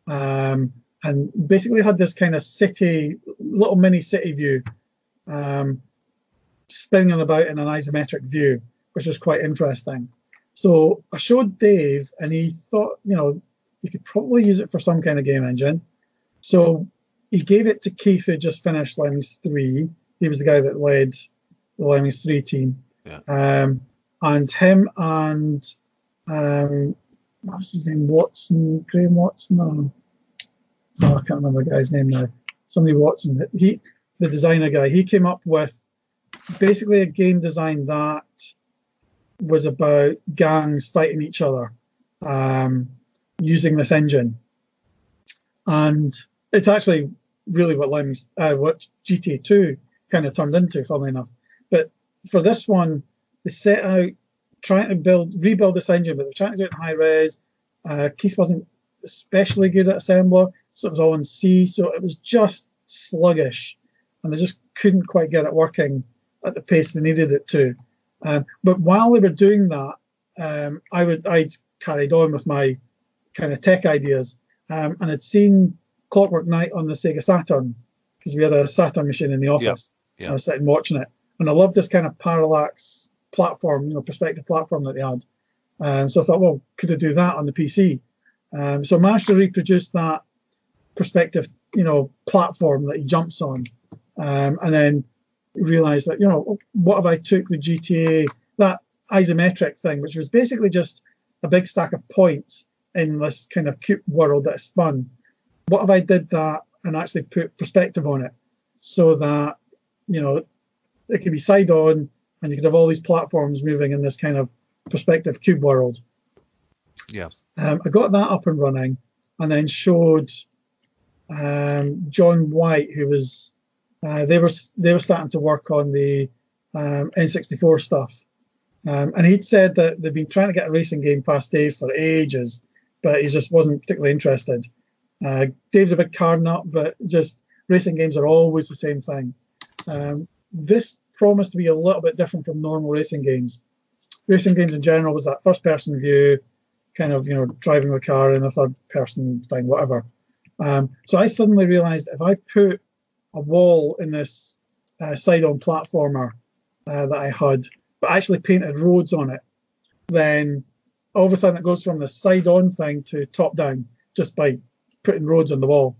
um, and basically had this kind of city, little mini city view um, spinning about in an isometric view, which was quite interesting. So I showed Dave and he thought, you know, you could probably use it for some kind of game engine. So he gave it to Keith, who just finished Lemmings 3. He was the guy that led the Lemmings 3 team. Yeah. Um, and him and, um, what was his name? Watson, Graham Watson? No. oh, I can't remember the guy's name now. Somebody Watson. He, the designer guy, he came up with basically a game design that was about gangs fighting each other um, using this engine, and it's actually really what Lemmings, uh, what GTA 2 kind of turned into, funnily enough. But for this one, they set out trying to build, rebuild this engine, but they're trying to do it in high res. Uh, Keith wasn't especially good at assembler, so it was all in C, so it was just sluggish, and they just couldn't quite get it working at the pace they needed it to. Um, but while they were doing that, um, I would I'd carried on with my kind of tech ideas, um, and had seen Clockwork Knight on the Sega Saturn because we had a Saturn machine in the office. Yeah. I was sitting watching it, and I loved this kind of parallax platform, you know, perspective platform that they had. Um, so I thought, well, could I do that on the PC? Um, so I managed to reproduce that perspective, you know, platform that he jumps on, um, and then realized that, you know, what if I took the GTA that isometric thing, which was basically just a big stack of points in this kind of cute world that spun. What if I did that and actually put perspective on it, so that you know it could be side on, and you could have all these platforms moving in this kind of perspective cube world. Yes. Um, I got that up and running, and then showed um, John White, who was uh, they were they were starting to work on the um, N64 stuff, um, and he'd said that they'd been trying to get a racing game past Dave for ages, but he just wasn't particularly interested. Uh, Dave's a big car nut, but just racing games are always the same thing. Um, this promised to be a little bit different from normal racing games. Racing games in general was that first person view, kind of, you know, driving the car in a third person thing, whatever. Um, so I suddenly realized if I put a wall in this uh, side on platformer uh, that I had, but actually painted roads on it, then all of a sudden it goes from the side on thing to top down just by putting roads on the wall.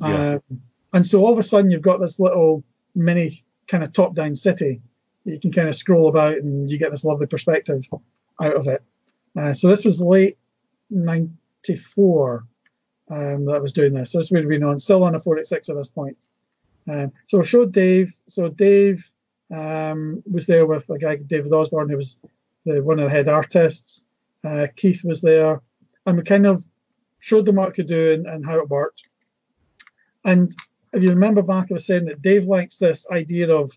Yeah. Um, and so all of a sudden you've got this little mini kind of top down city that you can kind of scroll about and you get this lovely perspective out of it. Uh, so this was late 94 um, that I was doing this. This would have been on, still on a 486 at this point. Um, so I showed Dave. So Dave um, was there with a guy, David Osborne, who was the, one of the head artists. Uh, Keith was there. And we kind of showed them what I could do and, and how it worked. And if you remember back, I was saying that Dave likes this idea of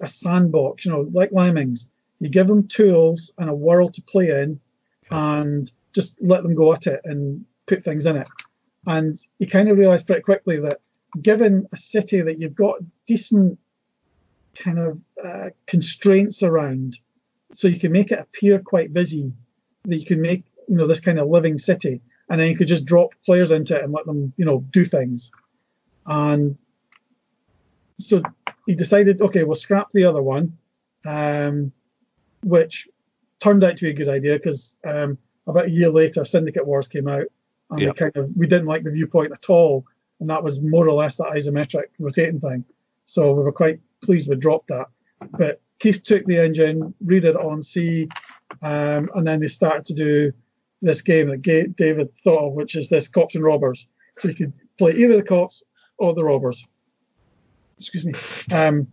a sandbox, you know, like Lemmings. You give them tools and a world to play in and just let them go at it and put things in it. And you kind of realize pretty quickly that given a city that you've got decent kind of uh, constraints around, so you can make it appear quite busy, that you can make, you know, this kind of living city, and then you could just drop players into it and let them, you know, do things. And so he decided, okay, we'll scrap the other one, um, which turned out to be a good idea because um, about a year later, Syndicate Wars came out, and Yeah. we kind of we didn't like the viewpoint at all, and that was more or less that isometric rotating thing. So we were quite pleased we dropped that. But Keith took the engine, read it on C, um, and then they started to do this game that David thought of, which is this cops and robbers. So you could play either the cops or the robbers. Excuse me. Um,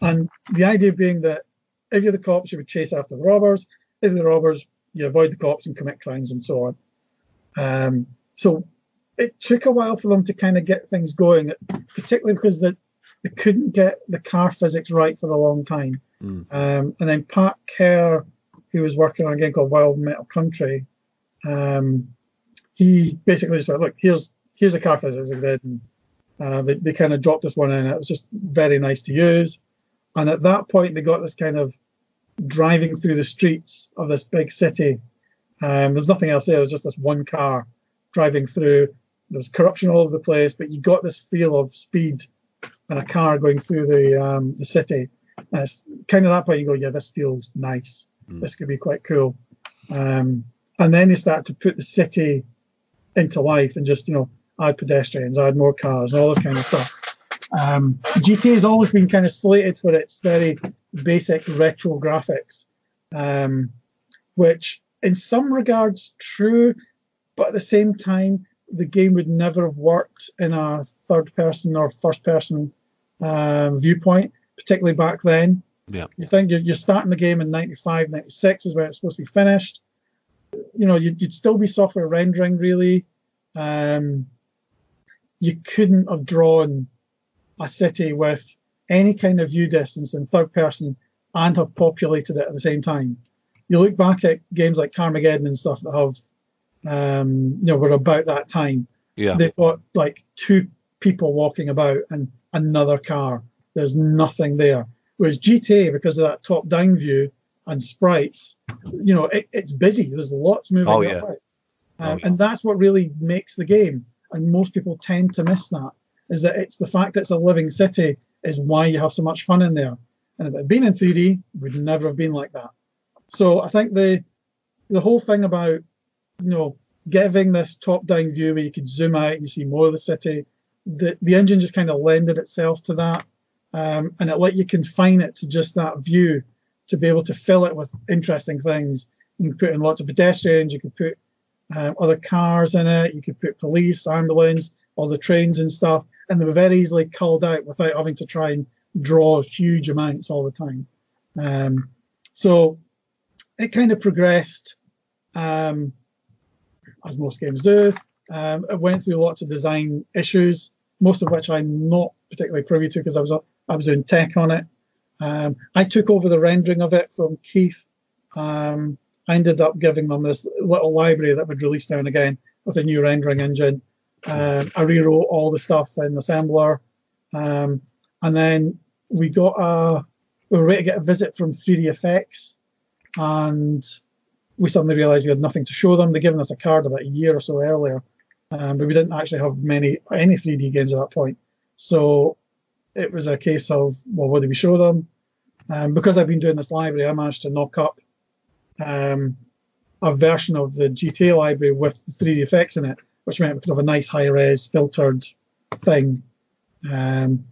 and the idea being that if you're the cops, you would chase after the robbers. If you're the robbers, you avoid the cops and commit crimes and so on. Um, so it took a while for them to kind of get things going, particularly because the, they couldn't get the car physics right for a long time. Mm. Um, and then Pat Kerr, who was working on a game called Wild Metal Country, um, he basically just went, look, here's here's a car we did. And, uh, they, they kind of dropped this one in. It was just very nice to use. And at that point, they got this kind of driving through the streets of this big city. Um, there's nothing else there. It was just this one car driving through. There was corruption all over the place, but you got this feel of speed and a car going through the um, the city. And it's kind of that point you go, yeah, this feels nice. Mm. This could be quite cool. Um, and then they start to put the city into life and just you know add pedestrians, add more cars, and all this kind of stuff. Um, GTA has always been kind of slated for its very basic retro graphics, um, which in some regards true, but at the same time the game would never have worked in a third person or first person um, viewpoint, particularly back then. Yeah. You think you're, you're starting the game in 95, 96 is where it's supposed to be finished. You know, you'd, you'd still be software rendering, really. Um, you couldn't have drawn a city with any kind of view distance in third person and have populated it at the same time. You look back at games like Carmageddon and stuff that have, um, you know, were about that time. Yeah. They've got like two people walking about and another car. There's nothing there. Whereas GTA, because of that top-down view and sprites, you know, it, it's busy. There's lots moving Oh, about. yeah. Um, Oh, yeah. And that's what really makes the game. And most people tend to miss that. Is that it's the fact that it's a living city is why you have so much fun in there. And if it had been in 3D, it would never have been like that. So I think the the whole thing about you know giving this top-down view where you could zoom out and you see more of the city, the the engine just kind of lended itself to that, um, and it let you confine it to just that view to be able to fill it with interesting things. You can put in lots of pedestrians, you could put um, other cars in it, you could put police, ambulance, all the trains and stuff, and they were very easily culled out without having to try and draw huge amounts all the time. Um, so it kind of progressed, um, as most games do. Um, it went through lots of design issues, most of which I'm not particularly privy to because I was I was doing tech on it. Um, I took over the rendering of it from Keith. Um, I ended up giving them this little library that would release now and again with a new rendering engine. Um, I rewrote all the stuff in assembler, um, and then we got a we were ready to get a visit from 3dfx, and we suddenly realised we had nothing to show them. They'd given us a card about a year or so earlier, um, but we didn't actually have many any 3D games at that point. So it was a case of well, what do we show them? Um, because I've been doing this library, I managed to knock up um, a version of the GTA library with the 3dfx in it, which meant we could have a nice high res filtered thing, um,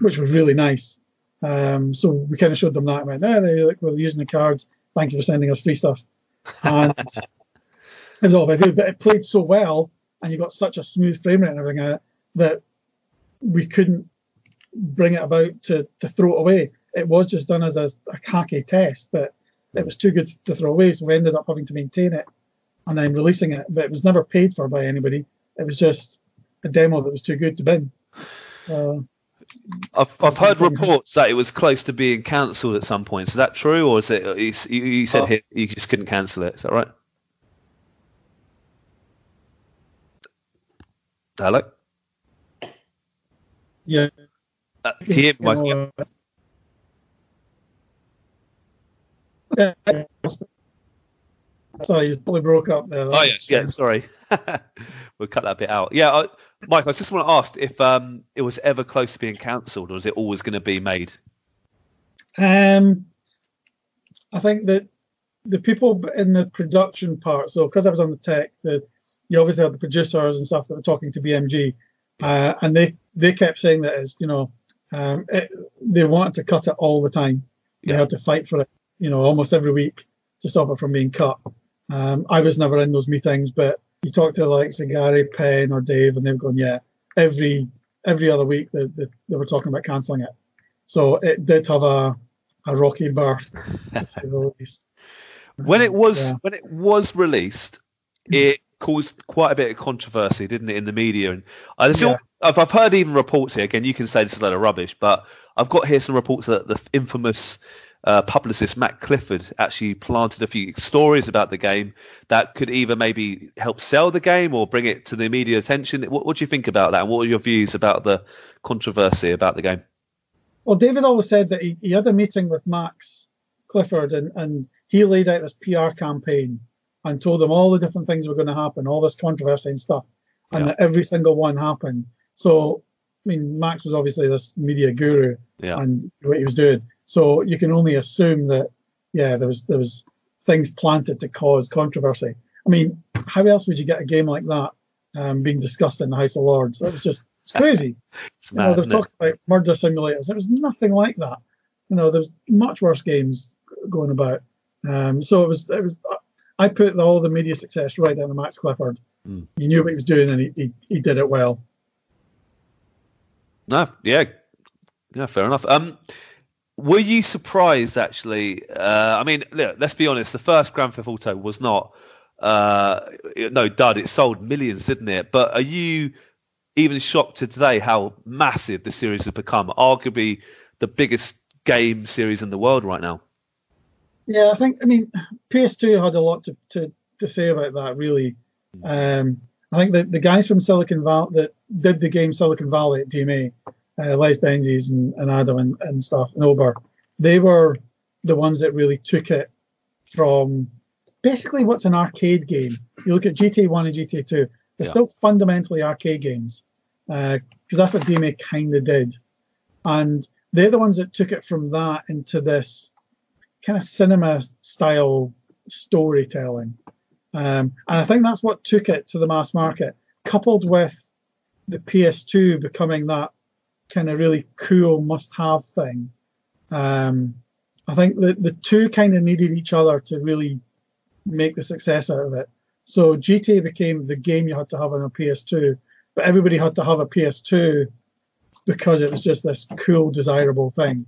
which was really nice. Um, so we kind of showed them that and went, oh, they like, we're using the cards. Thank you for sending us free stuff. And it was all very good, but it played so well, and you got such a smooth frame rate and everything uh, that we couldn't bring it about to, to throw it away. It was just done as a, a hacky test, but it was too good to throw away, so we ended up having to maintain it and then releasing it. But it was never paid for by anybody. It was just a demo that was too good to bin. Uh, I've, I've heard reports that it was close to being cancelled at some point. Is that true, or is it? You, you said Oh. here you just couldn't cancel it. Is that right? Hello. yeah. Uh, can you hear me, Mike? You uh, Sorry, you probably broke up there. Oh yeah, yeah. Sorry, we'll cut that bit out. Yeah, I, Mike, I just want to ask if um, it was ever close to being cancelled, or is it always going to be made? Um, I think that the people in the production part, so because I was on the tech, the you obviously had the producers and stuff that were talking to BMG, uh, and they they kept saying that it's you know, um, it, they wanted to cut it all the time. They Yeah. had to fight for it, you know, almost every week to stop it from being cut. Um, I was never in those meetings, but you talk to like say Gary, Penn, or Dave, and they've gone, yeah, every every other week they, they, they were talking about cancelling it. So it did have a a rocky birth, to say the least. When it was Yeah. when it was released, it caused quite a bit of controversy, didn't it, in the media? And I still, Yeah. I've, I've heard even reports here. Again, you can say this is a load of rubbish, but I've got here some reports that the infamous uh, publicist Max Clifford actually planted a few stories about the game that could either maybe help sell the game or bring it to the media attention. What, what do you think about that? And what are your views about the controversy about the game? Well, David always said that he, he had a meeting with Max Clifford and, and he laid out this PR campaign and told them all the different things were going to happen, all this controversy and stuff, and Yeah. that every single one happened. So, I mean, Max was obviously this media guru Yeah. and what he was doing. So you can only assume that, yeah, there was there was things planted to cause controversy. I mean, how else would you get a game like that um, being discussed in the House of Lords? That was just it's crazy. It's You know, they're isn't it? talking about murder simulators. There was nothing like that. You know, there's much worse games going about. Um, so it was, it was. I put the, all the media success right down to Max Clifford, Mm. He knew what he was doing and he, he, he did it well. No, yeah, yeah, fair enough. Um, were you surprised actually? Uh, I mean, look, let's be honest. The first Grand Theft Auto was not uh, no dud. It sold millions, didn't it? But are you even shocked to today how massive the series has become? Arguably the biggest game series in the world right now. Yeah, I think. I mean, PS2 had a lot to, to, to say about that. Really, um, I think that the guys from Silicon Valley that did the game Silicon Valley at DMA, uh, Les Benzies and, and Adam and, and stuff, and Obbe, they were the ones that really took it from basically what's an arcade game. You look at GTA 1 and GTA 2, they're Yeah. still fundamentally arcade games because that's what DMA kind of did. And they're the ones that took it from that into this kind of cinema style storytelling. Um, and I think that's what took it to the mass market, coupled with the PS2 becoming that kind of really cool must have thing. Um, I think the, the two kind of needed each other to really make the success out of it. So GTA became the game you had to have on a PS2, but everybody had to have a PS2 because it was just this cool, desirable thing.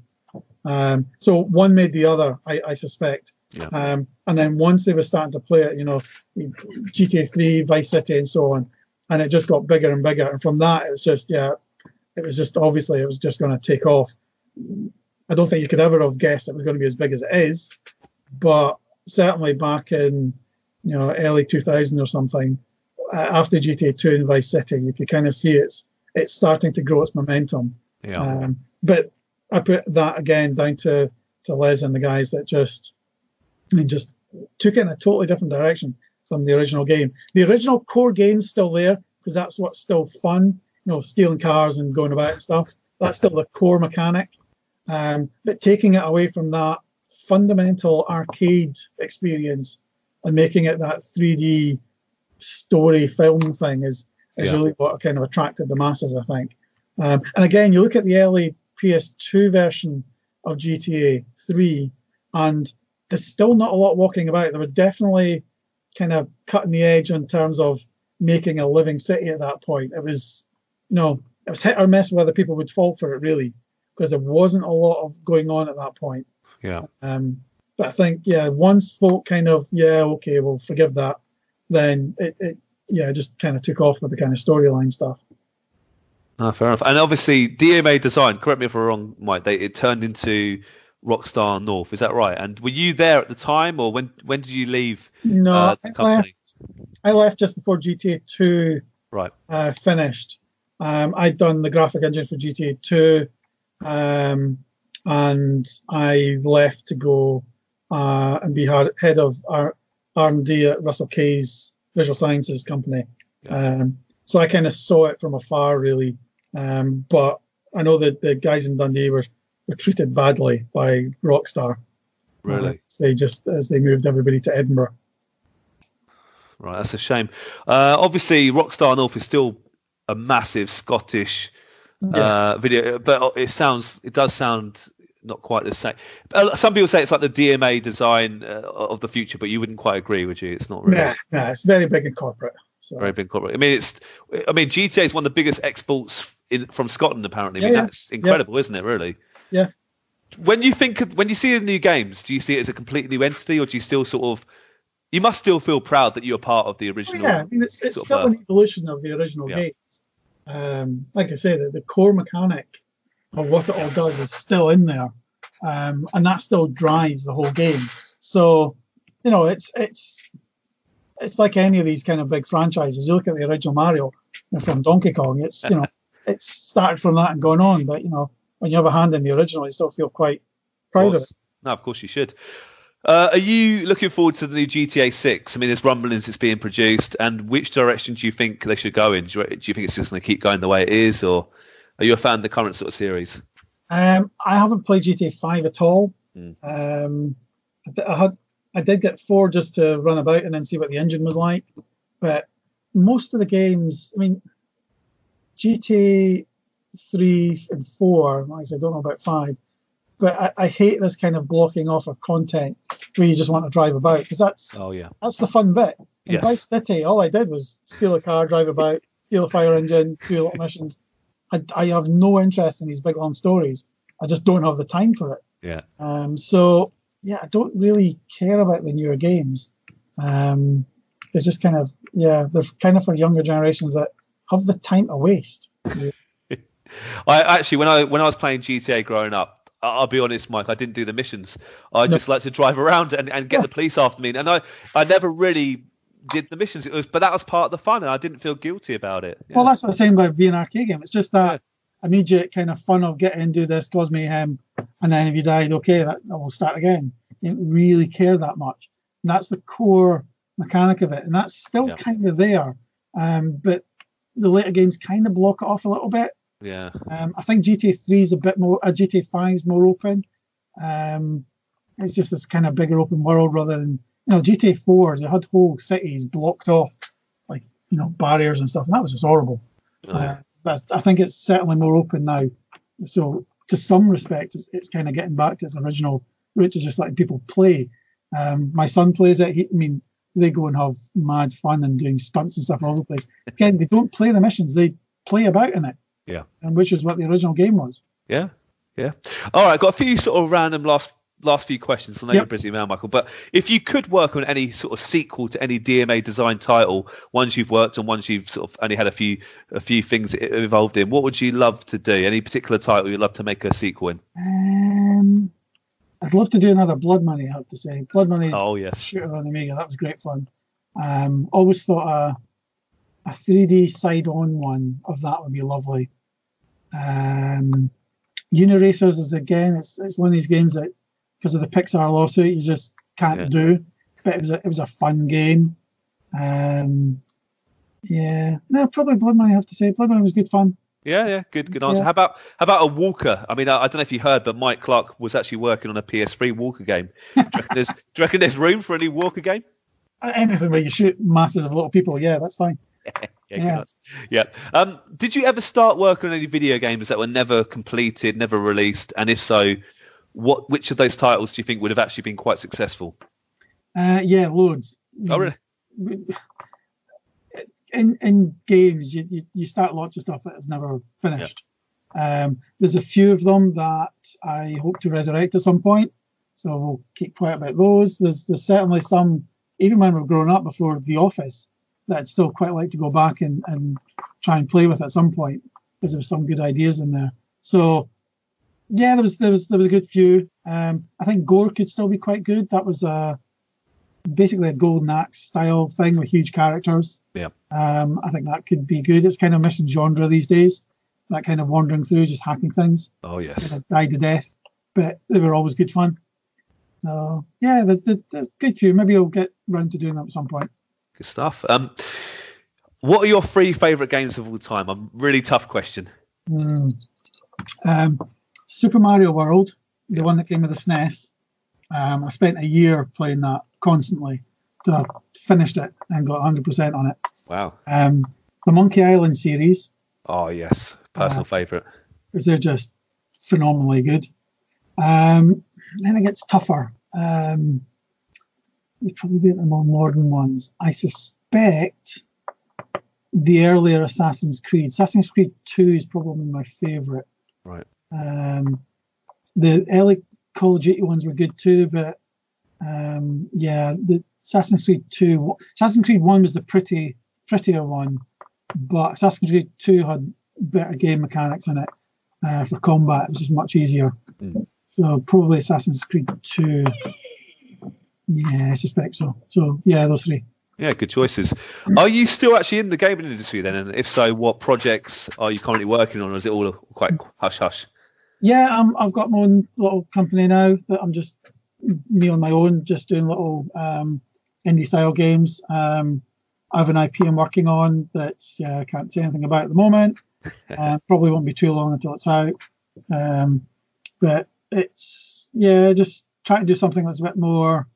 Um, so one made the other, I, I suspect. Yeah. Um, and then once they were starting to play it, you know, GTA 3, Vice City, and so on, and it just got bigger and bigger. And from that, it was just, yeah, it was just obviously it was just going to take off. I don't think you could ever have guessed it was going to be as big as it is, but certainly back in, you know, early 2000 or something, uh, after GTA 2 and Vice City, you could kind of see it's it's starting to grow its momentum. Yeah. Um, but I put that again down to to Les and the guys that just mean, just took it in a totally different direction from the original game. The original core game's still there because that's what's still fun. You know, stealing cars and going about and stuff. That's still the core mechanic. Um, but taking it away from that fundamental arcade experience and making it that 3D story film thing is is Yeah. really what kind of attracted the masses, I think. Um, and again, you look at the early PS2 version of GTA 3, and there's still not a lot walking about. They were definitely kind of cutting the edge in terms of making a living city at that point. It was, you know, it was hit or miss whether people would fall for it really, because there wasn't a lot of going on at that point. Yeah. Um, but I think, yeah, once folk kind of, yeah, okay, we'll forgive that, then it, it yeah, just kind of took off with the kind of storyline stuff. No, fair enough. And obviously, DMA Design. Correct me if I'm wrong, Mike. They, it turned into Rockstar North. Is that right? And were you there at the time, or when when did you leave No, uh, I the company? left, I left just before GTA 2 Right. uh, finished. Um, I'd done the graphic engine for GTA 2, um, and I left to go uh, and be head of R- R&D at Russell Kay's Visual Sciences company. Yeah. Um, so I kind of saw it from afar, really. Um, but I know that the guys in Dundee were, were treated badly by Rockstar. Really. Uh, they just as they moved everybody to Edinburgh. Right, that's a shame. Uh, obviously, Rockstar North is still a massive Scottish uh, video, but it sounds, it does sound not quite the same. Uh, Some people say it's like the DMA design uh, of the future, but you wouldn't quite agree, would you? It's not really Nah, nah, it's very big and corporate. So. very big corporate. I mean, it's, I mean, GTA is one of the biggest exports in, from Scotland, apparently. I mean, yeah. that's incredible, isn't it? Really. Yeah. When you think, of- when you see the new games, do you see it as a completely new entity, or do you still sort of, you must still feel proud that you're part of the Oh, original? yeah, I mean, it's, it's of still an evolution of the original Yeah. games. Um, like I say, the, the core mechanic of what it all does is still in there, um, and that still drives the whole game. So, you know, it's it's it's like any of these kind of big franchises. You look at the original Mario you know, from Donkey Kong. It's you know, it's started from that and going on. But you know, when you have a hand in the original, you still feel quite proud of, course. it. No, of course you should. Uh, are you looking forward to the new GTA 6? I mean, there's rumblings it's being produced, and which direction do you think they should go in? Do you, do you think it's just going to keep going the way it is, or are you a fan of the current sort of series? Um, I haven't played GTA 5 at all. Mm. Um, I had I did get four just to run about and then see what the engine was like, but most of the games, I mean, GTA 3 and 4, like I said, I don't know about 5, but I, I hate this kind of blocking off of content where you just want to drive about because that's Oh yeah, that's the fun bit. In Yes. Vice City, all I did was steal a car, drive about, steal a fire engine, do little missions. I, I have no interest in these big long stories. I just don't have the time for it. Yeah. Um, so yeah, I don't really care about the newer games. Um, they're just kind of yeah, they're kind of for younger generations that have the time to waste. I actually, when I when I was playing GTA growing up, I'll be honest, Mike, I didn't do the missions. I just like to drive around and, and get the police after me, and I I never really did the missions. It was, but that was part of the fun, and I didn't feel guilty about it. Yeah. Well, that's what I'm saying about being an arcade game. It's just that immediate kind of fun of getting in, do this, cause mayhem, and then if you died, okay, that, that will start again. You don't really care that much. And that's the core mechanic of it, and that's still Yeah. kind of there. Um, but the later games kind of block it off a little bit. yeah, Um, I think GTA 3 is a bit more, uh, GTA 5 is more open. Um, it's just this kind of bigger open world rather than, you know, GTA 4, they had whole cities blocked off, like, you know, barriers and stuff, and that was just horrible. Uh, but I think it's certainly more open now. So, to some respect, it's, it's kind of getting back to its original, which is just letting people play. Um, my son plays it. He, I mean, they go and have mad fun and doing stunts and stuff all over the place. Again, they don't play the missions; they play about in it. Yeah. And which is what the original game was. yeah, yeah. All right, got a few sort of random last last few questions. I know Yep. you're busy man, Michael, but if you could work on any sort of sequel to any DMA design title, ones you've worked on, ones you've sort of only had a few a few things involved in, what would you love to do? Any particular title you'd love to make a sequel in? Um, I'd love to do another Blood Money. I have to say, Blood Money. Oh yes, shooter on Amiga. That was great fun. Um, always thought a, a 3D side-on one of that would be lovely. Um, Uniracers is again, it's it's one of these games that because of the Pixar lawsuit you just can't Yeah. do. But it was a, it was a fun game. Um, yeah, no, probably Blood Money. I have to say, Blood Money was good fun. Yeah, yeah, good, good answer. Yeah. How about how about a Walker? I mean, I, I don't know if you heard, but Mike Clark was actually working on a PS3 Walker game. Do you reckon there's, do you reckon there's room for a new Walker game? Anything where you shoot masses of little people, yeah, that's fine. Yeah, Yeah. yeah. Um, did you ever start working on any video games that were never completed, never released? And if so, what which of those titles do you think would have actually been quite successful? Uh, yeah, loads. Oh, really? In in games you, you, you start lots of stuff that is never finished. Um, there's a few of them that i hope to resurrect at some point so we'll keep quiet about those. There's there's certainly some even when we're growing up before the office that i'd still quite like to go back and, and try and play with at some point because there was some good ideas in there. So yeah there was there was there was a good few. Um, i think gore could still be quite good. That was a basically a golden axe style thing with huge characters Yeah. um, I think that could be good. It's kind of mission genre these days. That kind of wandering through, just hacking things. Oh yes. Kind of died to death, but they were always good fun. So yeah, the, the, the good few. Maybe I'll get round to doing that at some point. Good stuff. Um, what are your three favourite games of all time? A really tough question. Hmm. Um, Super Mario World, the one that came with the SNES. Um, I spent a year playing that constantly. I finished it and got 100% on it. Wow. Um, the Monkey Island series, Oh yes. Personal favourite. because they're just phenomenally good. Um, then it gets tougher. Um, you probably get the more modern ones. I suspect the earlier Assassin's Creed. Assassin's Creed 2 is probably my favourite. Right. Um, the early Call of Duty ones were good too, but um, yeah, the Assassin's Creed 2, Assassin's Creed 1 was the pretty prettier one, but Assassin's Creed 2 had better game mechanics in it uh, for combat. It was just much easier. Mm. So probably Assassin's Creed 2. Yeah, I suspect so. So yeah, those three. Yeah, good choices. Are you still actually in the gaming industry then? And if so, what projects are you currently working on, or is it all quite hush hush? Yeah, I'm, I've got my own little company now that I'm just me on my own, just doing little um, indie style games. Um, I have an IP I'm working on that yeah, I can't say anything about at the moment. uh, probably won't be too long until it's out. Um, but it's yeah, just trying to do something that's a bit more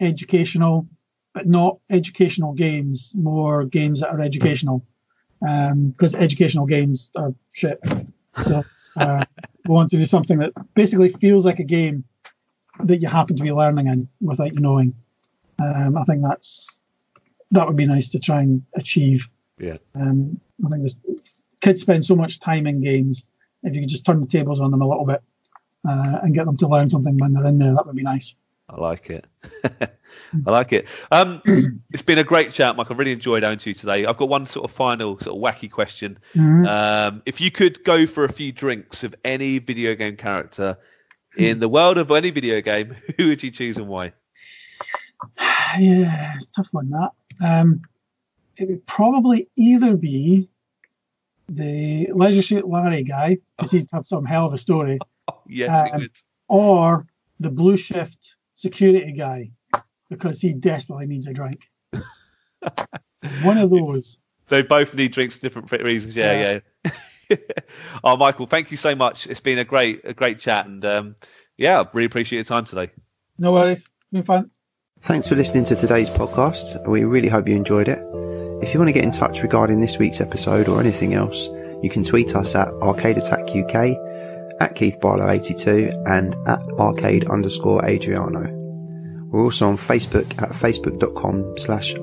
educational, but not educational games, more games that are educational. Because educational games are shit. So uh, want to do something that basically feels like a game that you happen to be learning in without you knowing. Um, I think that's that would be nice to try and achieve. Yeah. Um, I think this, kids spend so much time in games. If you could just turn the tables on them a little bit uh, and get them to learn something when they're in there, that would be nice. I like it. I like it. Um, it's been a great chat, Mike. I've really enjoyed owning to you today. I've got one sort of final, sort of wacky question. Mhm. Um, if you could go for a few drinks with any video game character in the world of any video game, who would you choose and why? yeah, it's a tough one that. Um, it would probably either be the Leisure Suit Larry guy, because he'd have some hell of a story, Oh, yes, it Um, would. or the Blue Shift security guy, because he desperately needs a drink. one of those. They both need drinks for different reasons. Yeah, yeah. oh, Michael, thank you so much. It's been a great, a great chat, and um, yeah, I really appreciate your time today. No worries. It's been fun. Thanks for listening to today's podcast. We really hope you enjoyed it. If you want to get in touch regarding this week's episode or anything else, you can tweet us at Arcade Attack UK, at Keith Barlow 82 and at arcade underscore Adriano. We're also on Facebook at facebook.com slash.